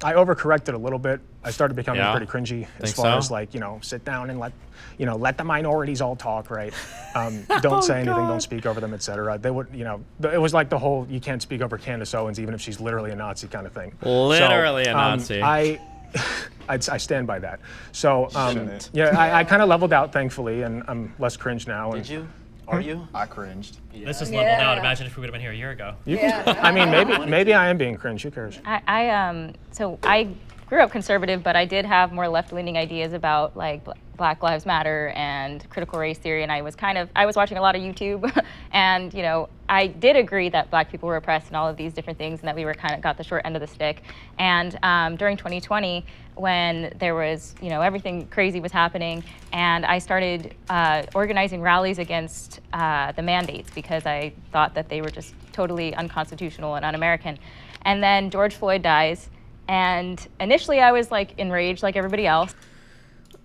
I overcorrected a little bit. I started becoming Yeah? pretty cringy as Think far so? as like, you know, sit down and let, you know, let the minorities all talk, right? <laughs> Um, don't say anything, don't speak over them, etc. They would, you know, it was like the whole you can't speak over Candace Owens even if she's literally a Nazi kind of thing. Literally a um, Nazi. I, <laughs> I'd, I stand by that. So um, yeah, I, I kind of leveled out thankfully, and I'm less cringe now. And Did you? Are you? I cringed. This is leveled out. Imagine if we would have been here a year ago. You can, I mean, maybe <laughs> maybe I am being cringe. Who cares? I, I um so I grew up conservative, but I did have more left-leaning ideas about like Bl- Black Lives Matter and critical race theory, and I was kind of I was watching a lot of YouTube, <laughs> and you know I did agree that Black people were oppressed and all of these different things, and that we were kind of got the short end of the stick. And um, during 2020, when there was you know everything crazy was happening, and I started uh, organizing rallies against uh, the mandates because I thought that they were just totally unconstitutional and un-American. And then George Floyd dies. And initially, I was like enraged, like everybody else.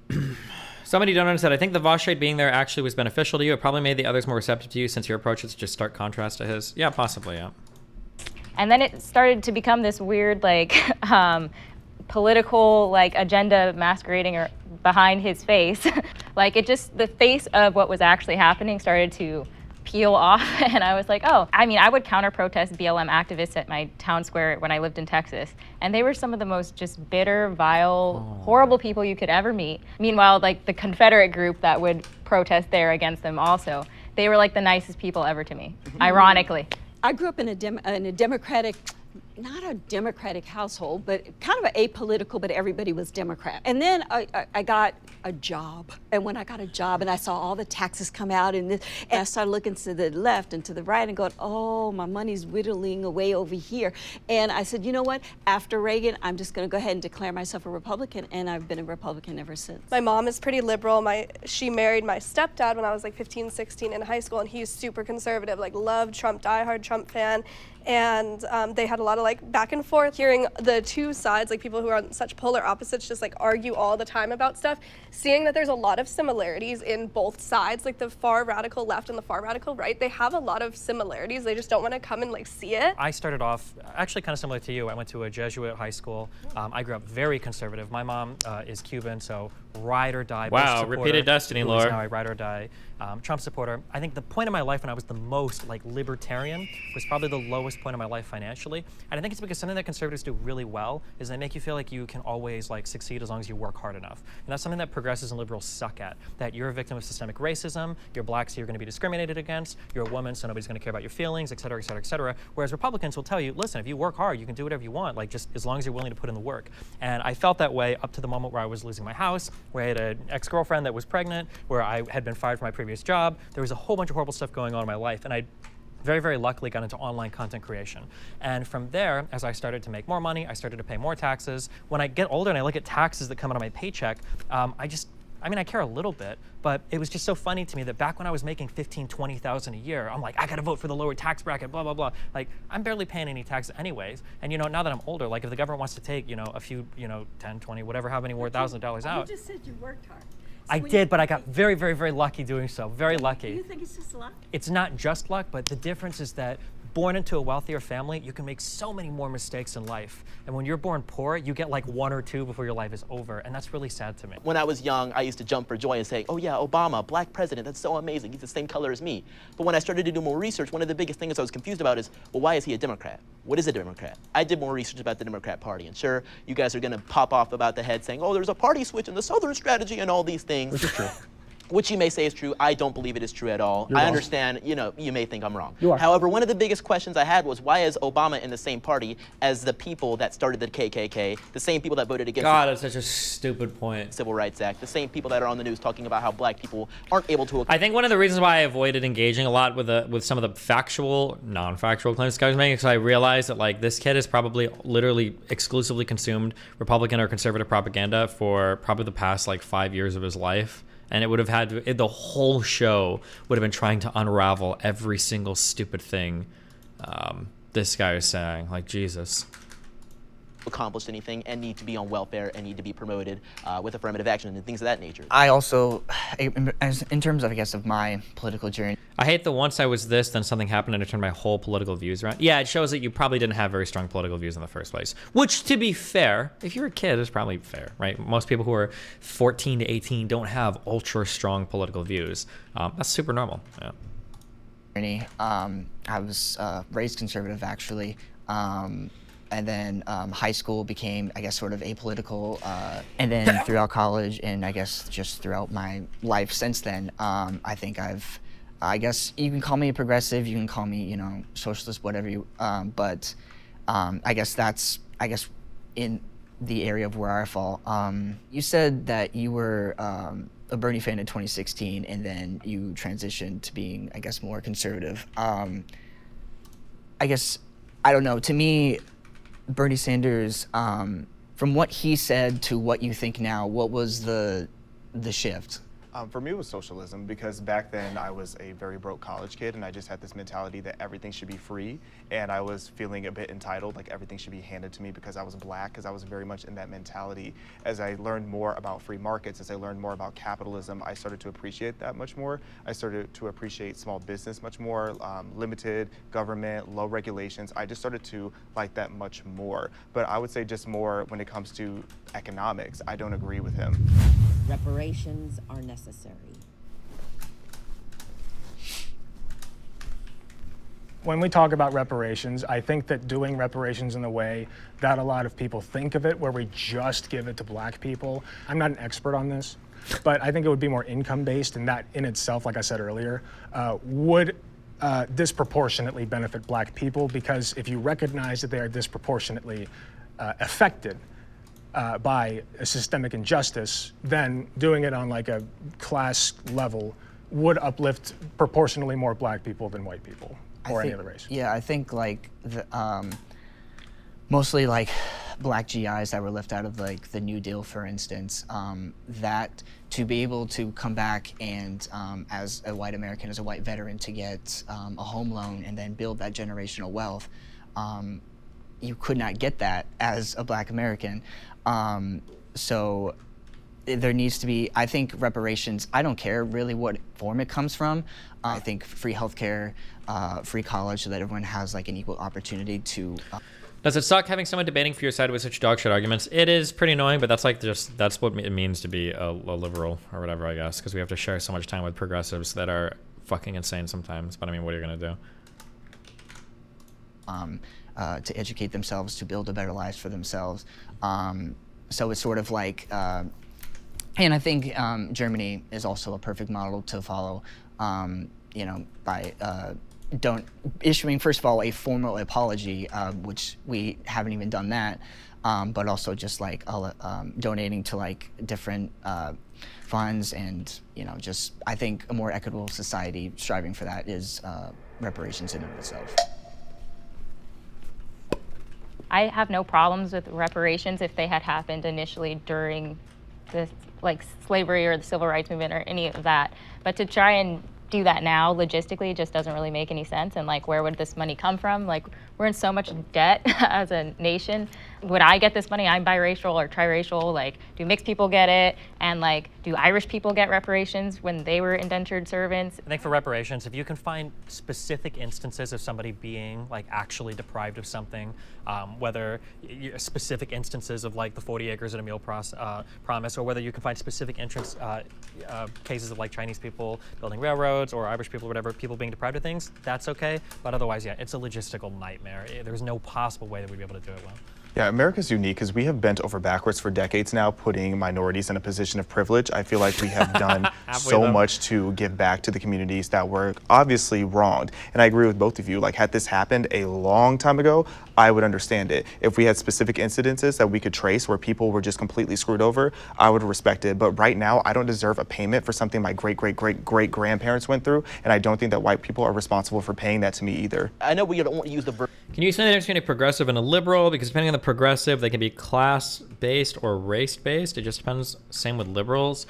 <clears throat> Somebody donated said, I think the Vaush shade being there actually was beneficial to you. It probably made the others more receptive to you since your approach is just stark contrast to his. Yeah, possibly, yeah. And then it started to become this weird, like, <laughs> um, political, like, agenda masquerading or behind his face. <laughs> like, it just, the face of what was actually happening started to peel off. <laughs> And I was like, oh, I mean, I would counter protest BLM activists at my town square when I lived in Texas. And they were some of the most just bitter, vile, oh. horrible people you could ever meet. Meanwhile, like, the Confederate group that would protest there against them also, they were like the nicest people ever to me, <laughs> ironically. I grew up in a, dem- in a democratic, not a democratic household, but kind of apolitical, but everybody was Democrat. And then I, I, I got a job. And when I got a job and I saw all the taxes come out and, this, and I started looking to the left and to the right and going, oh, my money's whittling away over here. And I said, you know what? After Reagan, I'm just going to go ahead and declare myself a Republican. And I've been a Republican ever since. My mom is pretty liberal. My she married my stepdad when I was like 15, 16 in high school, and he's super conservative, like loved Trump, diehard Trump fan. And um, they had a lot of like like back and forth, hearing the two sides, like people who are on such polar opposites, just like argue all the time about stuff, seeing that there's a lot of similarities in both sides, like the far radical left and the far radical right, they have a lot of similarities. They just don't want to come and like see it. I started off actually kind of similar to you. I went to a Jesuit high school. Um, I grew up very conservative. My mom uh, is Cuban, so ride or die. Bush Wow, repeated destiny, who is Laura. Now I ride or die. Um, Trump supporter. I think the point of my life when I was the most like libertarian was probably the lowest point of my life financially, and I think it's because something that conservatives do really well is they make you feel like you can always like succeed as long as you work hard enough, and that's something that progressives and liberals suck at. That you're a victim of systemic racism, you're black, so you're going to be discriminated against, you're a woman, so nobody's going to care about your feelings, et cetera, et cetera, et cetera. Whereas Republicans will tell you, listen, if you work hard, you can do whatever you want, like just as long as you're willing to put in the work. And I felt that way up to the moment where I was losing my house, where I had an ex-girlfriend that was pregnant, where I had been fired from my previous job. There was a whole bunch of horrible stuff going on in my life, and I very, very luckily got into online content creation. And from there, as I started to make more money, I started to pay more taxes. When I get older and I look at taxes that come out of my paycheck, um, I just, I mean, I care a little bit, but it was just so funny to me that back when I was making 15, 20,000 a year, I'm like, I gotta vote for the lower tax bracket, blah, blah, blah. Like, I'm barely paying any taxes anyways. And you know, now that I'm older, like if the government wants to take, you know, a few, you know, 10, 20, whatever, how many more thousand dollars out. You just said you worked hard. I did, but I got very, very, very lucky doing so. Very lucky. You think it's just luck? It's not just luck, but the difference is that born into a wealthier family, you can make so many more mistakes in life. And when you're born poor, you get like one or two before your life is over. And that's really sad to me. When I was young, I used to jump for joy and say, oh yeah, Obama, black president, that's so amazing. He's the same color as me. But when I started to do more research, one of the biggest things I was confused about is, well, why is he a Democrat? What is a Democrat? I did more research about the Democrat Party. And sure, you guys are gonna pop off about the head saying, oh, there's a party switch in the Southern strategy and all these things. Which is true. Which you may say is true. I don't believe it is true at all. You're I wrong. understand, you know, you may think I'm wrong. You are. However, one of the biggest questions I had was why is Obama in the same party as the people that started the KKK, the same people that voted against God, the that's such a stupid point. Civil Rights Act, the same people that are on the news talking about how black people aren't able to. I think one of the reasons why I avoided engaging a lot with the with some of the factual, non-factual claims this guy was making, because I realized that like this kid has probably literally exclusively consumed Republican or conservative propaganda for probably the past like five years of his life, and it would have had it, the whole show would have been trying to unravel every single stupid thing um, this guy is saying. Like Jesus. Accomplished anything and need to be on welfare and need to be promoted uh, with affirmative action and things of that nature. I also, in terms of, I guess, of my political journey, I hate that once I was this, then something happened and it turned my whole political views around. Yeah, it shows that you probably didn't have very strong political views in the first place. Which, to be fair, if you're a kid, is probably fair, right? Most people who are 14 to 18 don't have ultra strong political views. Um, that's super normal. Yeah. Um, I was uh, raised conservative, actually. Um, and then um, high school became, I guess, sort of apolitical. Uh, and then <laughs> throughout college, and I guess just throughout my life since then, um, I think I've, I guess you can call me a progressive, you can call me, you know, socialist, whatever you. Um, but um, I guess that's, I guess, in the area of where I fall. Um, you said that you were um, a Bernie fan in 2016, and then you transitioned to being, I guess, more conservative. Um, I guess I don't know. To me, Bernie Sanders, um, from what he said to what you think now, what was the the shift? Um, for me, it was socialism because back then I was a very broke college kid and I just had this mentality that everything should be free. And I was feeling a bit entitled, like everything should be handed to me because I was black, because I was very much in that mentality. As I learned more about free markets, as I learned more about capitalism, I started to appreciate that much more. I started to appreciate small business much more, um, limited government, low regulations. I just started to like that much more. But I would say just more when it comes to economics, I don't agree with him. Reparations are necessary. When we talk about reparations, I think that doing reparations in the way that a lot of people think of it, where we just give it to black people, I'm not an expert on this, but I think it would be more income based, and that in itself, like I said earlier, uh, would uh, disproportionately benefit black people because if you recognize that they are disproportionately uh, affected uh, by a systemic injustice, then doing it on like a class level would uplift proportionally more black people than white people or any other race. Yeah, I think like the, um, mostly like black GIs that were left out of like the New Deal, for instance. Um, that to be able to come back and um, as a white American, as a white veteran, to get um, a home loan and then build that generational wealth. Um, you could not get that as a black American. Um, so there needs to be, I think, reparations. I don't care really what form it comes from. I think free healthcare, uh, free college, so that everyone has like an equal opportunity to. Uh, Does it suck having someone debating for your side with such dog shit arguments? It is pretty annoying, but that's like just that's what it means to be a, a liberal or whatever, I guess, because we have to share so much time with progressives that are fucking insane sometimes. But I mean, what are you gonna do? Um, uh, to educate themselves, to build a better lives for themselves. Um, so it's sort of like, uh, and I think um, Germany is also a perfect model to follow. Um, you know, by uh, don't issuing first of all a formal apology, uh, which we haven't even done that, um, but also just like um, donating to like different uh, funds and you know just I think a more equitable society striving for that is uh, reparations in and of itself. I have no problems with reparations if they had happened initially during the like slavery or the civil rights movement or any of that. But to try and do that now logistically just doesn't really make any sense and like where would this money come from like we're in so much debt <laughs> as a nation would i get this money? I'm biracial or triracial like do mixed people get it? And like do irish people get reparations when they were indentured servants? I think for reparations if you can find specific instances of somebody being like actually deprived of something um, whether specific instances of like the 40 acres and a meal pros- uh, promise or whether you can find specific entrance uh, uh, cases of like chinese people building railroads or irish people or whatever people being deprived of things that's okay. But otherwise yeah it's a logistical nightmare. There's no possible way that we'd be able to do it well yeah, America's unique because we have bent over backwards for decades now, putting minorities in a position of privilege. I feel like we have <laughs> done so much to give back to the communities that were obviously wronged. And I agree with both of you. Like, had this happened a long time ago, I would understand it. If we had specific incidences that we could trace where people were just completely screwed over, I would respect it. But right now, I don't deserve a payment for something my great, great, great, great grandparents went through. And I don't think that white people are responsible for paying that to me either. I know we don't want to use the verb. Can you explain the difference between a progressive and a liberal? Because depending on the progressive, they can be class-based or race-based. It just depends. Same with liberals.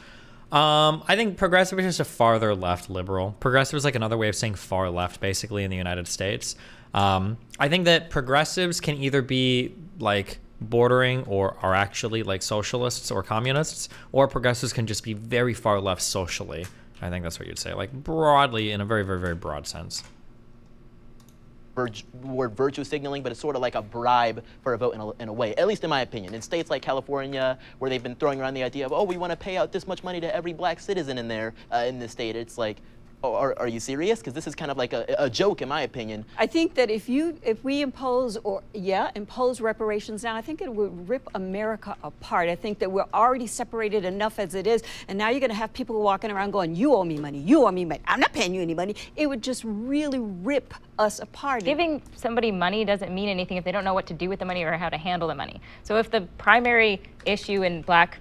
Um, I think progressive is just a farther left liberal. Progressive is like another way of saying far left, basically, in the United States. Um, I think that progressives can either be like bordering or are actually like socialists or communists, or progressives can just be very far left socially. I think that's what you'd say, like broadly in a very, very, very broad sense word virtue signaling, but it's sort of like a bribe for a vote in a, in a, way, at least in my opinion. In states like California, where they've been throwing around the idea of, oh, we want to pay out this much money to every black citizen in there, uh, in the state, it's like, Oh, are, are you serious? Because this is kind of like a, a joke, in my opinion. I think that if you if we impose or yeah impose reparations now, I think it would rip America apart. I think that we're already separated enough as it is, and now you're going to have people walking around going, "You owe me money. You owe me money. I'm not paying you any money." It would just really rip us apart. Giving somebody money doesn't mean anything if they don't know what to do with the money or how to handle the money. So if the primary issue in black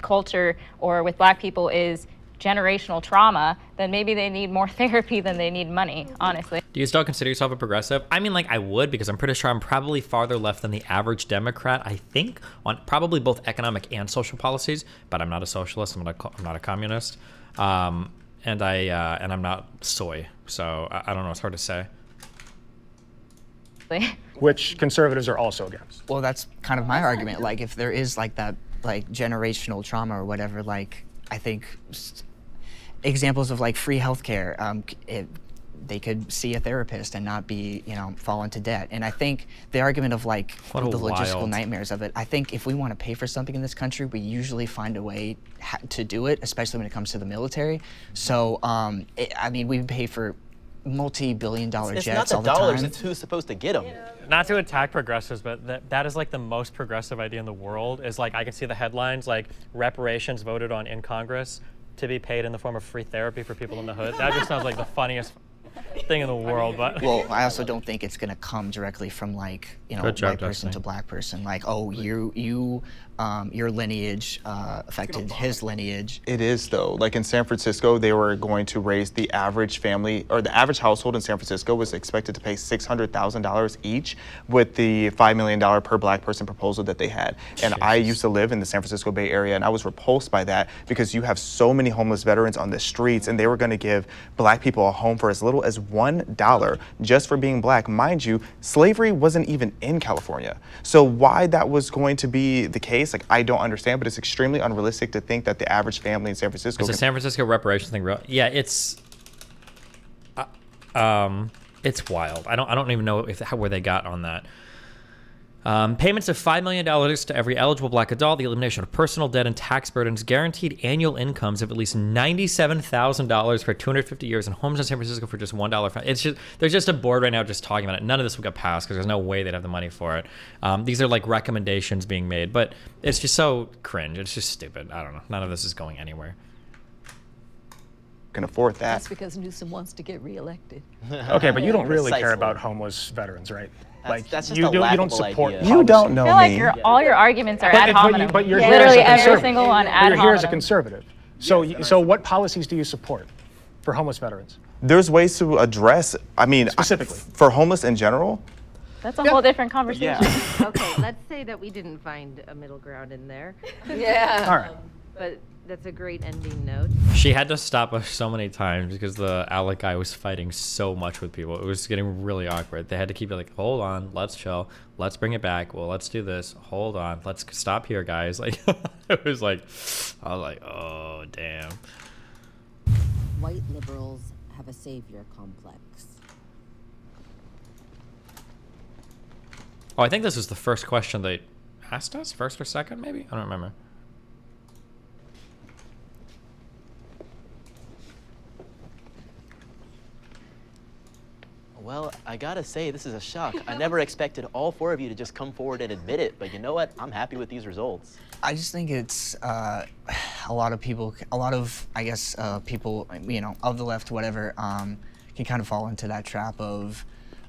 culture or with black people is generational trauma, then maybe they need more <laughs> therapy than they need money, honestly. Do you still consider yourself a progressive? I mean, like, I would because I'm pretty sure I'm probably farther left than the average Democrat, I think, on probably both economic and social policies, but I'm not a socialist, I'm not a, I'm not a communist. Um, and I uh, and I'm not soy, so I, I don't know. It's hard to say. <laughs> Which conservatives are also against. Well, that's kind of my argument. Like, if there is like that, like generational trauma or whatever, like I think examples of like free healthcare. Um, it, they could see a therapist and not be, you know, fall into debt. And I think the argument of like the logistical wild. nightmares of it, I think if we want to pay for something in this country, we usually find a way to do it, especially when it comes to the military. So, um, it, I mean, we pay for multi-billion dollar it's, jets it's all the dollars, time. It's who's supposed to get them. Not to attack progressives, but that, that is like the most progressive idea in the world. Is like I can see the headlines like reparations voted on in Congress to be paid in the form of free therapy for people in the hood. That just sounds like the funniest thing in the world. But well, I also don't think it's going to come directly from like you know white person to black person. Like, oh, you you um, your lineage uh, affected his lineage. It is though. Like in San Francisco, they were going to raise the average family or the average household in San Francisco was expected to pay six hundred thousand dollars each with the five million dollar per black person proposal that they had. And Jesus. I used to live in the San Francisco Bay Area, and I was repulsed by that because you have so many homeless veterans on the streets, and they were going to give black people a home for as little as $1 just for being black. Mind you, slavery wasn't even in California. So why that was going to be the case, like I don't understand, but it's extremely unrealistic to think that the average family in San Francisco Is the San Francisco reparations thing real? Yeah, it's uh, um, it's wild. I don't I don't even know if how where they got on that. Um, payments of $5 million to every eligible black adult, the elimination of personal debt and tax burdens, guaranteed annual incomes of at least $97,000 for 250 years, and homes in San Francisco for just $1. It's just, there's just a board right now just talking about it. None of this will get passed because there's no way they'd have the money for it. Um, these are like recommendations being made, but it's just so cringe. It's just stupid. I don't know. None of this is going anywhere. can afford that. That's because Newsom wants to get reelected. <laughs> Okay, but you don't really care about homeless veterans, right? That's- like that's just you, a do, you don't support. idea. You don't know I feel like me. your all your arguments are But ad it- but you- hominem. but you're here as a Literally every single one But ad You're here as a conservative. So, y- so what policies do you support for homeless veterans? There's ways to address, I mean, I- Specifically. for homeless in general, That's a whole different conversation. <laughs> okay, let's say that we didn't find a middle ground in there. <laughs> Yeah. All right. Um, but that's a great ending note. She had to stop us so many times because the Alec guy was fighting so much with people. It was getting really awkward. They had to keep it like, hold on, let's chill, let's bring it back. Well, let's do this. Hold on, let's stop here, guys. <laughs> Like, it was like, I was like, oh damn. White liberals have a savior complex. Oh, I think this is the first question they asked us, first or second, maybe. I don't remember. Well, I gotta say, this is a shock. I <laughs> never expected all four of you to just come forward and admit it, but you know what? I'm happy with these results. I just think it's uh, a lot of people, a lot of, I guess, uh, people, you know, of the left, whatever, um, can kind of fall into that trap of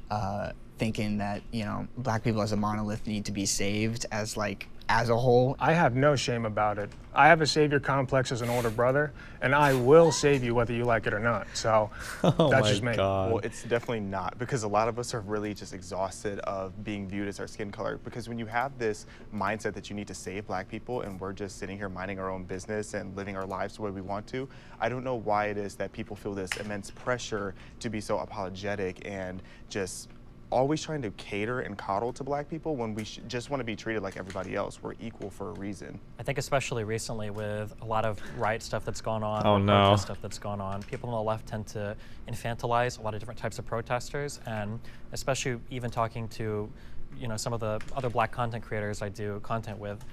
uh, thinking that, you know, black people as a monolith need to be saved as like, as a whole. I have no shame about it. I have a savior complex as an older brother, and I will save you whether you like it or not. So <laughs> Oh that's my just me. God. Well, it's definitely not because a lot of us are really just exhausted of being viewed as our skin color. Because when you have this mindset that you need to save black people and we're just sitting here minding our own business and living our lives the way we want to, I don't know why it is that people feel this immense pressure to be so apologetic and just always trying to cater and coddle to black people when we sh- just want to be treated like everybody else. We're equal for a reason. I think especially recently with a lot of right stuff that's gone on, Oh, no. stuff that's gone on, people on the left tend to infantilize a lot of different types of protesters, and especially even talking to, you know, some of the other black content creators I do content with.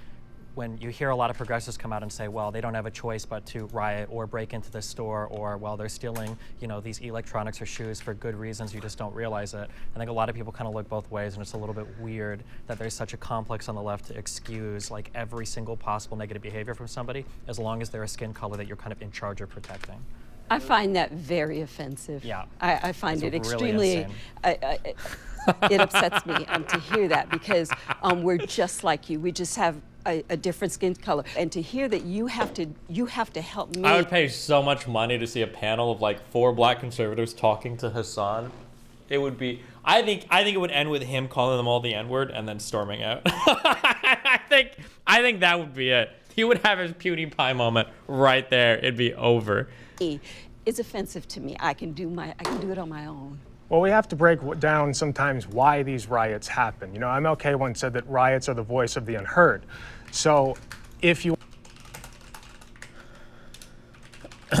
When you hear a lot of progressives come out and say, well, they don't have a choice but to riot or break into the store, or well, they're stealing, you know, these electronics or shoes for good reasons, you just don't realize it. I think a lot of people kind of look both ways, and it's a little bit weird that there's such a complex on the left to excuse like every single possible negative behavior from somebody, as long as they're a skin color that you're kind of in charge of protecting. I find that very offensive. Yeah. I, I find It's it really extremely. Insane. I, I, it upsets me um, to hear that because um, we're just like you. We just have a, a different skin color, and to hear that you have to you have to help me. I would pay so much money to see a panel of like four black conservatives talking to Hasan. It would be. I think. I think it would end with him calling them all the N word and then storming out. <laughs> I think. I think that would be it. He would have his PewDiePie moment right there. It'd be over. It's offensive to me. I can do my I can do it on my own. Well, we have to break down sometimes why these riots happen. You know, MLK once said that riots are the voice of the unheard. So, if you <coughs>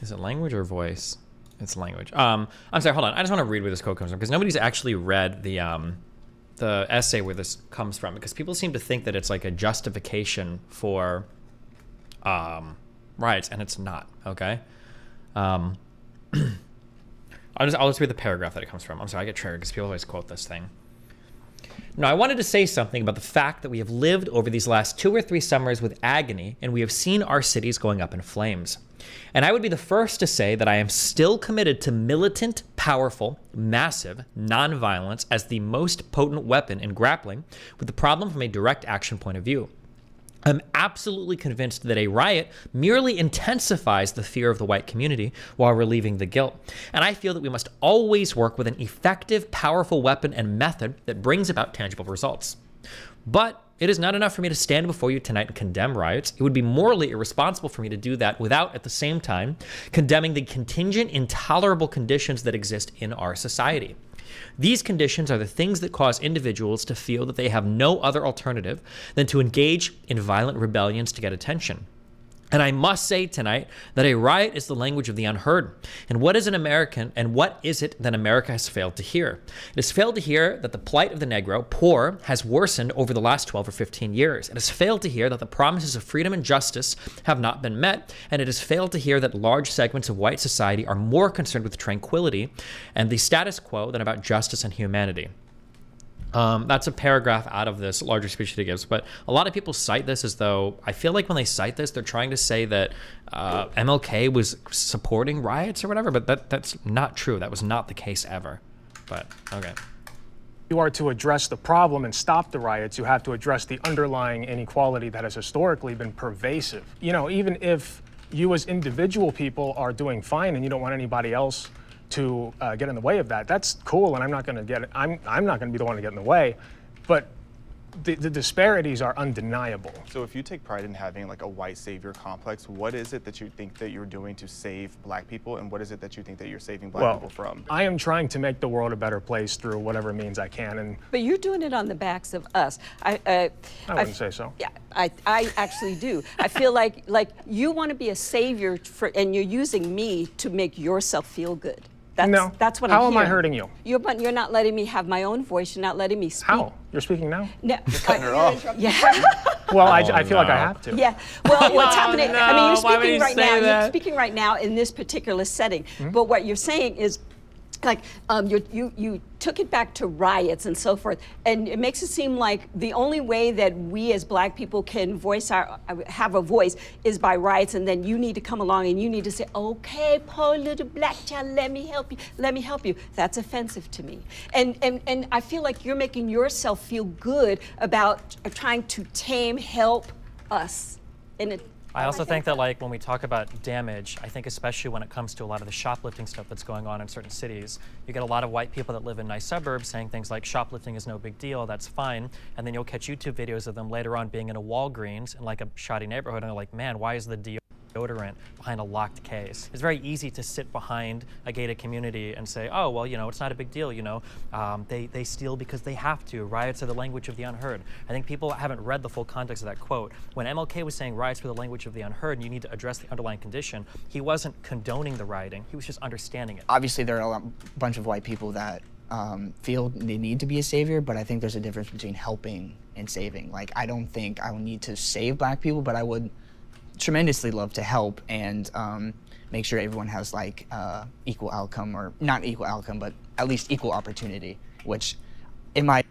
Is it language or voice? It's language. Um, I'm sorry. Hold on. I just want to read where this quote comes from because nobody's actually read the um, the essay where this comes from because people seem to think that it's like a justification for um, riots and it's not. Okay. Um, <clears throat> I'll just I'll just read the paragraph that it comes from. I'm sorry. I get triggered because people always quote this thing. Now, I wanted to say something about the fact that we have lived over these last two or three summers with agony and we have seen our cities going up in flames. And I would be the first to say that I am still committed to militant, powerful, massive nonviolence as the most potent weapon in grappling with the problem from a direct action point of view. I'm absolutely convinced that a riot merely intensifies the fear of the white community while relieving the guilt. And I feel that we must always work with an effective, powerful weapon and method that brings about tangible results. But It is not enough for me to stand before you tonight and condemn riots. It would be morally irresponsible for me to do that without, at the same time, condemning the contingent, intolerable conditions that exist in our society. These conditions are the things that cause individuals to feel that they have no other alternative than to engage in violent rebellions to get attention. And I must say tonight that a riot is the language of the unheard. And what is an American, and what is it that America has failed to hear? It has failed to hear that the plight of the Negro, poor, has worsened over the last 12 or 15 years. It has failed to hear that the promises of freedom and justice have not been met. And it has failed to hear that large segments of white society are more concerned with tranquility and the status quo than about justice and humanity. Um, that's a paragraph out of this larger speech that he gives. But a lot of people cite this as though I feel like when they cite this, they're trying to say that uh, MLK was supporting riots or whatever. But that that's not true. That was not the case ever. But okay. You are to address the problem and stop the riots. You have to address the underlying inequality that has historically been pervasive. You know, even if you as individual people are doing fine and you don't want anybody else to uh, get in the way of that. That's cool, and I'm not going to get. I'm I'm not going to be the one to get in the way, but the, the disparities are undeniable. So if you take pride in having like a white savior complex, what is it that you think that you're doing to save black people, and what is it that you think that you're saving black well, people from? I am trying to make the world a better place through whatever means I can, and. But you're doing it on the backs of us. I. Uh, I wouldn't say so. Yeah, I, I actually do. I feel like like you want to be a savior for, and you're using me to make yourself feel good. That's, no. That's what How I'm How am I hurting you? You're, but you're not letting me have my own voice. You're not letting me speak. How? You're speaking now? No. You're cutting her off. <laughs> Yeah. <laughs> Well, I, Oh, I feel like I have to. Yeah. Well, <laughs> what's Oh, happening? I mean, you're Why would speaking you right say now. You're speaking right now in this particular setting. Hmm? But what you're saying is, like, um, you you you took it back to riots and so forth, and it makes it seem like the only way that we as Black people can voice our have a voice is by riots, and then you need to come along and you need to say, okay, poor little black child, let me help you, let me help you. That's offensive to me, and and and I feel like you're making yourself feel good about trying to tame, help us, and it. I also think that like when we talk about damage, I think especially when it comes to a lot of the shoplifting stuff that's going on in certain cities, you get a lot of white people that live in nice suburbs saying things like shoplifting is no big deal, that's fine, and then you'll catch YouTube videos of them later on being in a Walgreens in like a shoddy neighborhood and they're like, man, why is the deodorant behind a locked case? It's very easy to sit behind a gated community and say, oh, well, you know, it's not a big deal, you know, um, they, they steal because they have to. Riots are the language of the unheard. I think people haven't read the full context of that quote. When MLK was saying riots were the language of the unheard and you need to address the underlying condition, he wasn't condoning the rioting, he was just understanding it. Obviously, there are a bunch of white people that um, feel they need to be a savior, but I think there's a difference between helping and saving. Like, I don't think I will need to save black people, but I would tremendously love to help and um, make sure everyone has like uh, equal outcome, or not equal outcome, but at least equal opportunity, which in my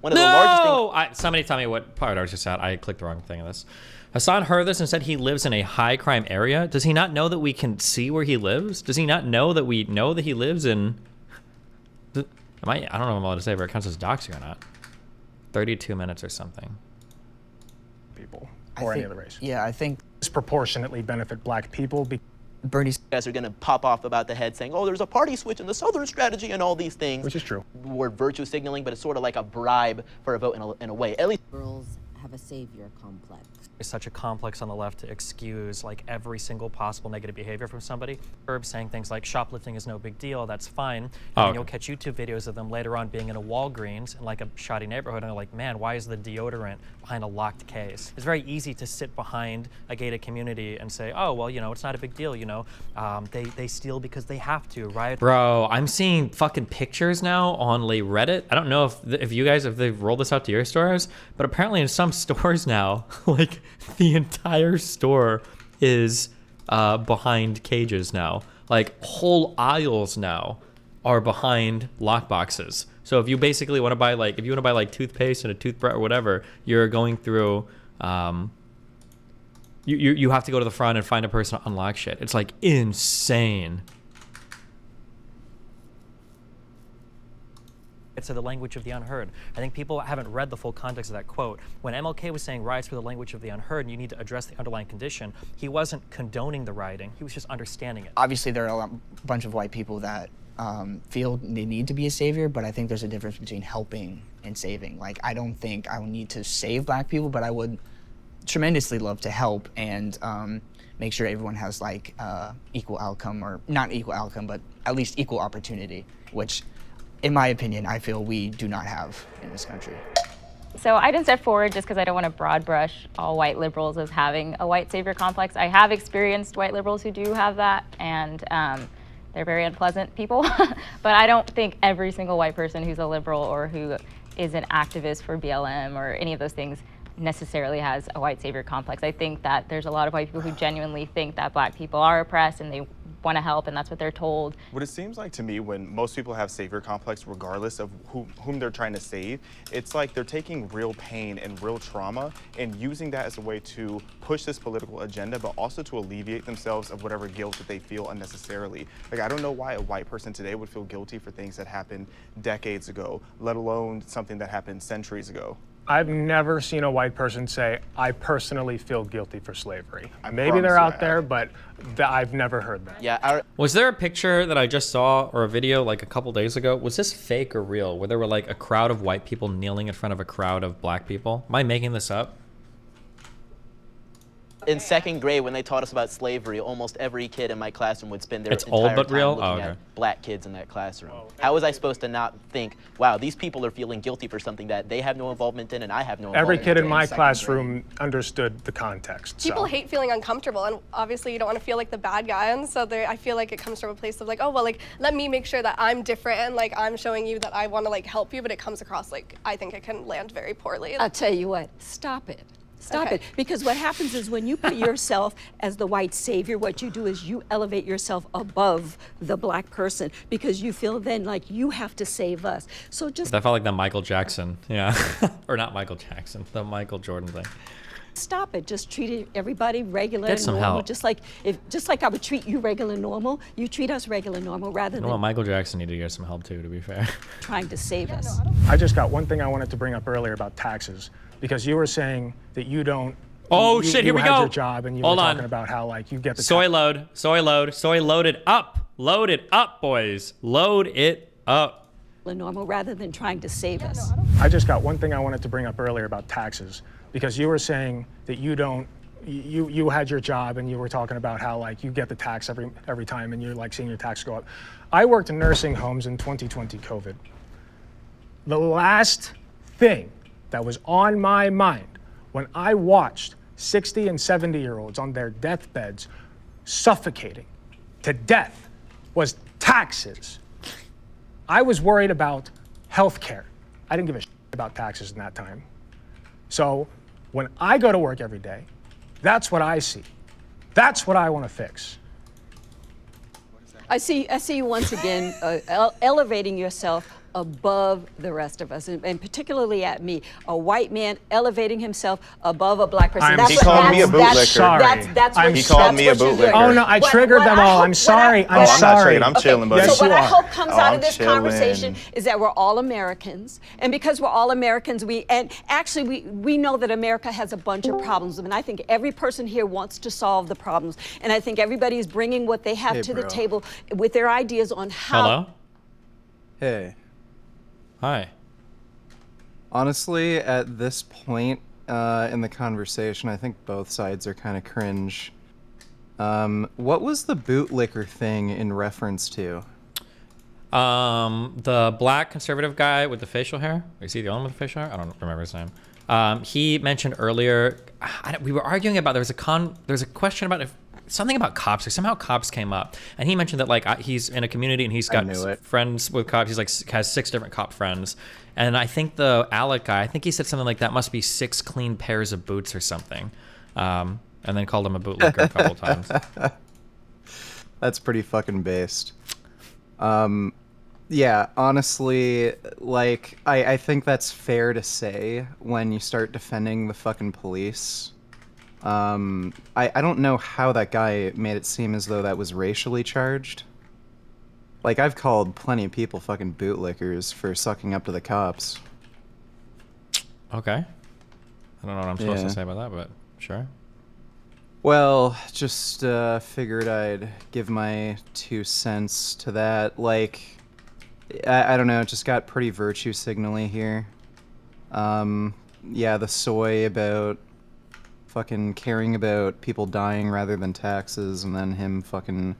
one of the largest things No! I, somebody tell me what part I was just at. I clicked the wrong thing of this. Hasan heard this and said he lives in a high crime area. Does he not know that we can see where he lives? Does he not know that we know that he lives in? Am I? I don't know if I'm allowed to say if it counts as doxing or not. Thirty-two minutes or something. People I or any other race. Yeah, I think disproportionately benefit black people. Be- Bernie's guys are going to pop off about the head saying, oh, there's a party switch in the Southern strategy and all these things. Which is true. We're virtue signaling, but it's sort of like a bribe for a vote in a, in a way. At least Girls have a savior complex. There's such a complex on the left to excuse like every single possible negative behavior from somebody. Herb saying things like shoplifting is no big deal, that's fine. And Oh, okay. you'll catch YouTube videos of them later on being in a Walgreens in like a shoddy neighborhood and they're like, man, why is the deodorant behind a locked case? It's very easy to sit behind a gated community and say, oh, well, you know, it's not a big deal, you know. Um, they, they steal because they have to, right? Bro, I'm seeing fucking pictures now on like Reddit. I don't know if if you guys if they've rolled this out to your stores, but apparently in some <laughs> stores now, <laughs> like <laughs> the entire store is uh, behind cages now. Like whole aisles now are behind lockboxes. So if you basically want to buy like if you want to buy like toothpaste and a toothbrush or whatever, you're going through um, you, you you have to go to the front and find a person to unlock shit. It's like insane. It's the language of the unheard. I think people haven't read the full context of that quote. When MLK was saying riots were the language of the unheard and you need to address the underlying condition, he wasn't condoning the rioting, he was just understanding it. obviously there are a bunch of white people that um, feel they need to be a savior, but I think there's a difference between helping and saving. Like, I don't think I would need to save black people, but I would tremendously love to help and um, make sure everyone has like uh, equal outcome, or not equal outcome, but at least equal opportunity, which, in my opinion, I feel we do not have in this country. So I didn't step forward just because I don't want to broad brush all white liberals as having a white savior complex. I have experienced white liberals who do have that, and um, they're very unpleasant people. <laughs> but I don't think every single white person who's a liberal or who is an activist for BLM or any of those things necessarily has a white savior complex. I think that there's a lot of white people who genuinely think that black people are oppressed and they want to help and that's what they're told. What it seems like to me when most people have savior complex, regardless of who, whom they're trying to save, it's like they're taking real pain and real trauma and using that as a way to push this political agenda, but also to alleviate themselves of whatever guilt that they feel unnecessarily. Like, I don't know why a white person today would feel guilty for things that happened decades ago, let alone something that happened centuries ago. I've never seen a white person say, I personally feel guilty for slavery. I Maybe they're you I out there, but th- I've never heard that. Yeah. Was there a picture that I just saw or a video like a couple days ago? Was this fake or real? Where there were like a crowd of white people kneeling in front of a crowd of black people? Am I making this up? In second grade, when they taught us about slavery, almost every kid in my classroom would spend their It's entire old but time real? looking Oh, at black kids in that classroom. Oh, How was I supposed to not think, wow, these people are feeling guilty for something that they have no involvement in and I have no Every kid in my second classroom understood the context. People so. hate feeling uncomfortable, and obviously you don't want to feel like the bad guy. And so I feel like it comes from a place of like, oh well, like let me make sure that I'm different and like I'm showing you that I want to like help you, but it comes across like I think it can land very poorly. I'll tell you what, stop it. Stop Okay. it. Because what happens is when you put <laughs> yourself as the white savior, what you do is you elevate yourself above the black person because you feel then like you have to save us. So just That felt like the Michael Jackson. Yeah. <laughs> or not Michael Jackson, the Michael Jordan thing. stop it. Just treat everybody regular Get and some normal. help. Just like if just like I would treat you regular normal, you treat us regular normal rather You than know what? Michael Jackson needed to get some help too, to be fair. trying to save <laughs> us. I just got one thing I wanted to bring up earlier about taxes because you were saying that you don't. Oh, you, shit, you here we go. Your job and you Hold were on. talking about how like you get the Soy load, soy load, soy loaded up. Load it up, boys. Load it up. Normal rather than trying to save us. I just got one thing I wanted to bring up earlier about taxes because you were saying that you don't you you had your job and you were talking about how like you get the tax every every time and you're like seeing your tax go up. I worked in nursing homes in 2020 COVID. The last thing that was on my mind when I watched 60 and 70 year olds on their deathbeds suffocating to death was taxes. I was worried about health care. I didn't give a shit about taxes in that time. So when I go to work every day, that's what I see. That's what I want to fix. I see, I see you once again uh, ele- elevating yourself above the rest of us, and, and particularly at me, a white man elevating himself above a black person. I'm That's He what- called me a that's- bootlicker. Sorry. That's, that's I'm what, He called that's me a what you're doing. bootlicker. Oh, no, I What- triggered what them I all. hope- I'm what sorry. I- I'm Oh, I'm not sorry. triggered. I'm chilling, buddy. So what I you are. hope comes Oh, out I'm of this chilling. conversation is that we're all Americans, and because we're all Americans, we and actually we we know that America has a bunch of problems, and I think every person here wants to solve the problems, and I think everybody is bringing what they have Hey, to the bro. table with their ideas on how. Hello? Hey. Hi. Honestly, at this point uh, in the conversation, I think both sides are kind of cringe. Um, what was the bootlicker thing in reference to? Um, the black conservative guy with the facial hair. Is he the only one with the facial hair? I don't remember his name. Um, he mentioned earlier. I we were arguing about there was a con. There was a question about if something about cops. Like somehow cops came up, and he mentioned that like I- he's in a community and he's got friends with cops. He's like has six different cop friends, and I think the Alec guy. I think he said something like that must be six clean pairs of boots or something, um, and then called him a bootlicker a couple <laughs> times. That's pretty fucking based. Um, yeah, honestly, like, I, I think that's fair to say when you start defending the fucking police. Um, I, I don't know how that guy made it seem as though that was racially charged. Like, I've called plenty of people fucking bootlickers for sucking up to the cops. Okay. I don't know what I'm supposed Yeah. to say about that, but sure. Well, just uh, figured I'd give my two cents to that. Like, I, I don't know, it just got pretty virtue signally here. Um, yeah, the soy about fucking caring about people dying rather than taxes, and then him fucking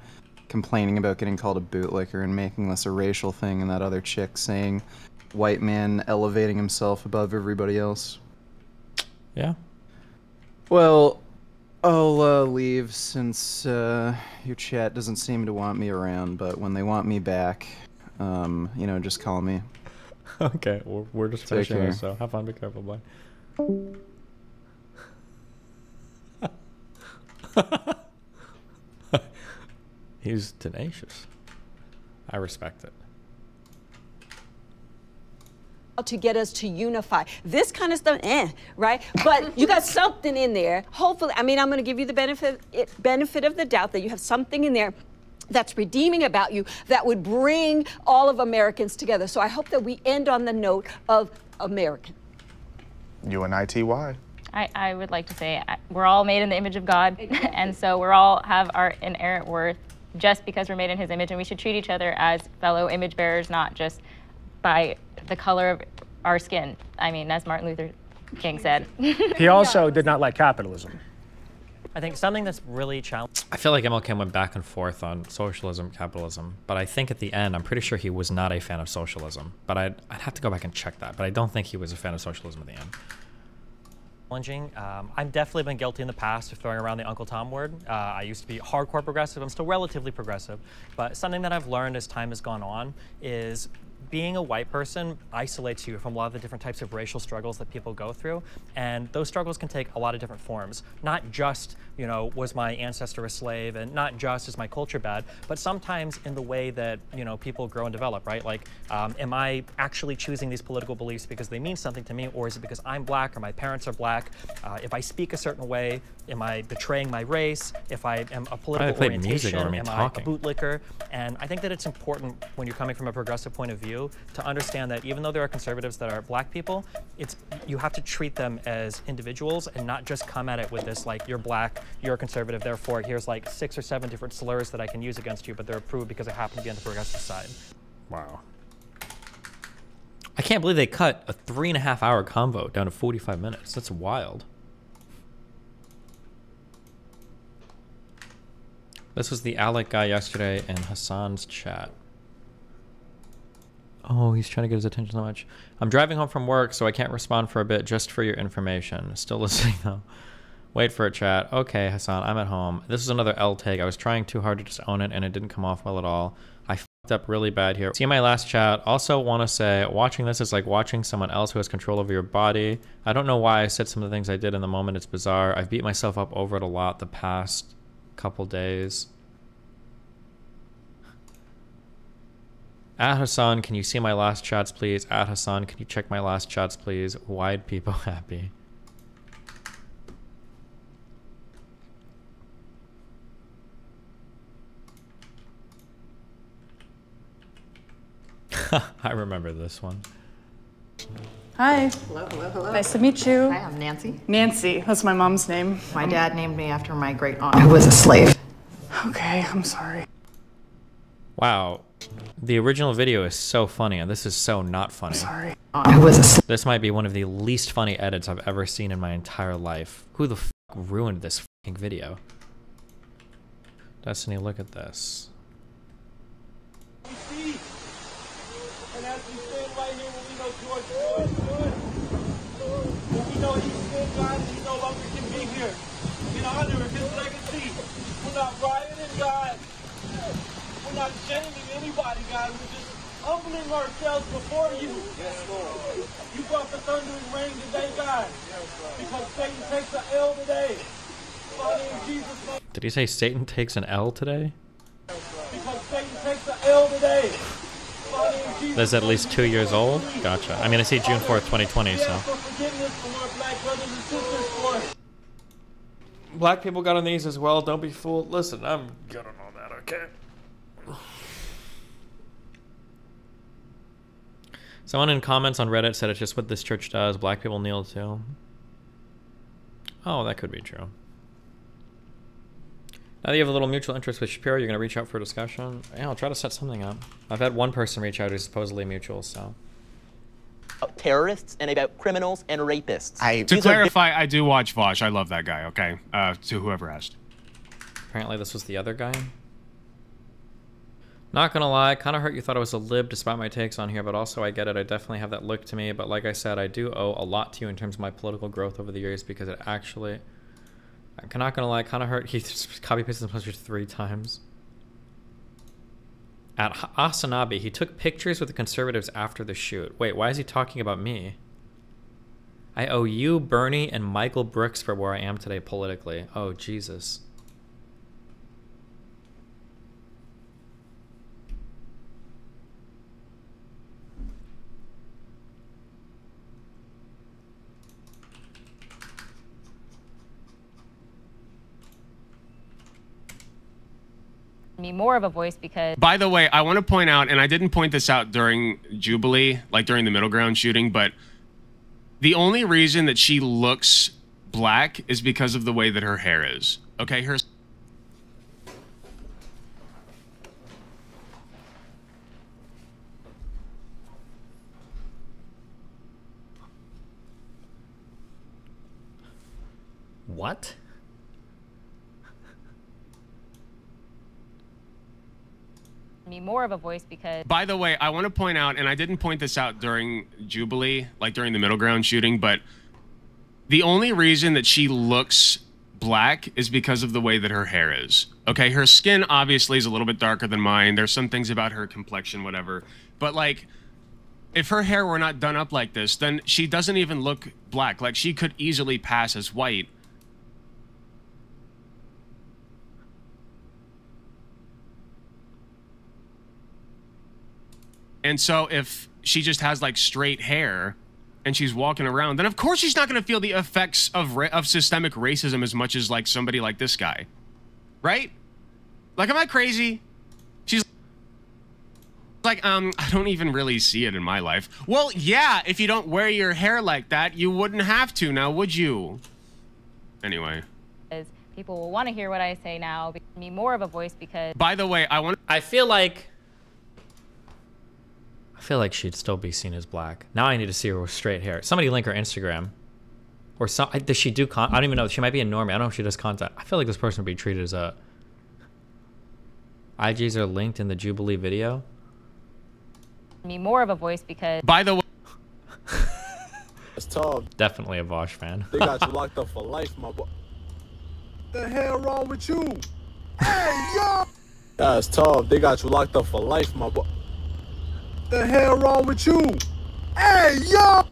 complaining about getting called a bootlicker and making this a racial thing, and that other chick saying white man elevating himself above everybody else. Yeah. Well, I'll uh, leave since uh, your chat doesn't seem to want me around, but when they want me back, um, you know, just call me. <laughs> okay, we're, we're just Take finishing care. this, so have fun, be careful, bye. <laughs> He's tenacious. I respect it. to get us to unify. This kind of stuff, eh, right? But you got something in there. Hopefully, I mean, I'm going to give you the benefit it, benefit of the doubt that you have something in there that's redeeming about you that would bring all of Americans together. So I hope that we end on the note of American. UNITY. I, I would like to say I- we're all made in the image of God, <laughs> and so we're all have our inerrant worth just because we're made in His image, and we should treat each other as fellow image bearers, not just by the color of our skin. I mean, as Martin Luther King said. <laughs> He also did not like capitalism. I think something that's really challenging. I feel like MLK went back and forth on socialism, capitalism, but I think at the end, I'm pretty sure he was not a fan of socialism. But I'd, I'd have to go back and check that. But I don't think he was a fan of socialism at the end. Challenging. Um, I've definitely been guilty in the past of throwing around the Uncle Tom word. Uh, I used to be hardcore progressive. I'm still relatively progressive. But something that I've learned as time has gone on is being a white person isolates you from a lot of the different types of racial struggles that people go through. And those struggles can take a lot of different forms. Not just, you know, was my ancestor a slave and not just is my culture bad, but sometimes in the way that, you know, people grow and develop, right? Like, um, am I actually choosing these political beliefs because they mean something to me or is it because I'm black or my parents are black? Uh, if I speak a certain way, am I betraying my race? If I am a political orientation, music over me am talking. I a bootlicker? And I think that it's important when you're coming from a progressive point of view to understand that even though there are conservatives that are black people, it's you have to treat them as individuals and not just come at it with this like you're black, you're a conservative, therefore here's like six or seven different slurs that I can use against you, but they're approved because I happen to be on the progressive side. Wow. I can't believe they cut a three and a half hour convo down to 45 minutes. That's wild. This was the Alec guy yesterday in Hasan's chat. Oh, he's trying to get his attention so much. I'm driving home from work, so I can't respond for a bit, just for your information. Still <laughs> listening, though. Wait for a chat. Okay, Hasan, I'm at home. This is another L take. I was trying too hard to just own it, and it didn't come off well at all. I fucked up really bad here. See my last chat. Also, want to say, watching this is like watching someone else who has control over your body. I don't know why I said some of the things I did in the moment. It's bizarre. I've beat myself up over it a lot the past couple days. At Hasan, can you see my last chats, please? At Hasan, can you check my last chats, please? Wide people <laughs> happy. <laughs> I remember this one. Hi. Hello, hello, hello. Nice to meet you. Hi, I'm Nancy. Nancy. That's my mom's name. My dad named me after my great aunt who was a slave. Okay, I'm sorry. Wow. The original video is so funny, and this is so not funny. Sorry. Who was a sl- This might be one of the least funny edits I've ever seen in my entire life. Who the f ruined this fucking video? Destiny, look at this. And as we stand right here, when we know George Floyd, Floyd, when we know he's still gone and he no longer can be here, in honor of his legacy, we're not rioting, God. We're not shaming anybody, God. We're just humbling ourselves before you. Yes, Lord. You brought the thundering rain today, God. Because Satan takes an L today. Father, in Jesus' name. Did he say Satan takes an L today? Because Satan takes an L today. Father, in Jesus' That's at least two years old? Gotcha. I mean, I see June 4th, 2020, so. for forgiveness from our black brothers and sisters, Lord. Black people got on these as well. Don't be fooled. Listen, I'm good on all that, okay? Someone in comments on Reddit said it's just what this church does. Black people kneel too. Oh, that could be true. Now that you have a little mutual interest with Shapiro, you're gonna reach out for a discussion. Yeah, I'll try to set something up. I've had one person reach out who's supposedly mutual, so. About terrorists and about criminals and rapists. I, to These clarify, I do watch Vaush. I love that guy. Okay. Uh, to whoever asked. Apparently, this was the other guy. Not gonna lie, kind of hurt you thought I was a lib despite my takes on here, but also I get it. I definitely have that look to me. But like I said, I do owe a lot to you in terms of my political growth over the years because it actually. I'm not gonna lie, kind of hurt. He copy pasted the poster three times. At Hasanabi, he took pictures with the conservatives after the shoot. Wait, why is he talking about me? I owe you, Bernie, and Michael Brooks for where I am today politically. Oh, Jesus. Me more of a voice because By the way, I want to point out, and I didn't point this out during Jubilee, like during the middle ground shooting, but the only reason that she looks black is because of the way that her hair is. Okay, her. What? Me more of a voice because By the way, I want to point out, and I didn't point this out during Jubilee, like during the middle ground shooting, but the only reason that she looks black is because of the way that her hair is. Okay, her skin obviously is a little bit darker than mine. There's some things about her complexion, whatever. But like, if her hair were not done up like this, then she doesn't even look black. Like, she could easily pass as white. And so if she just has like straight hair and she's walking around, then of course she's not going to feel the effects of ra- of systemic racism as much as like somebody like this guy. Right? Like am I crazy? She's like um I don't even really see it in my life. Well, yeah, if you don't wear your hair like that, you wouldn't have to now, would you? Anyway. Because people will want to hear what I say now. Be me more of a voice because By the way, I want I feel like I feel like she'd still be seen as black. Now I need to see her with straight hair. Somebody link her Instagram. Or some does she do con I don't even know. She might be a normie. I don't know if she does content. I feel like this person would be treated as a IGs are linked in the Jubilee video. me more of a voice because By the way, <laughs> It's tough. Definitely a Vaush fan. They got you <laughs> locked up for life, my boy. The hell wrong with you? Hey, yo! That's tough. They got you locked up for life, my boy. The hell wrong with you? Hey, yo!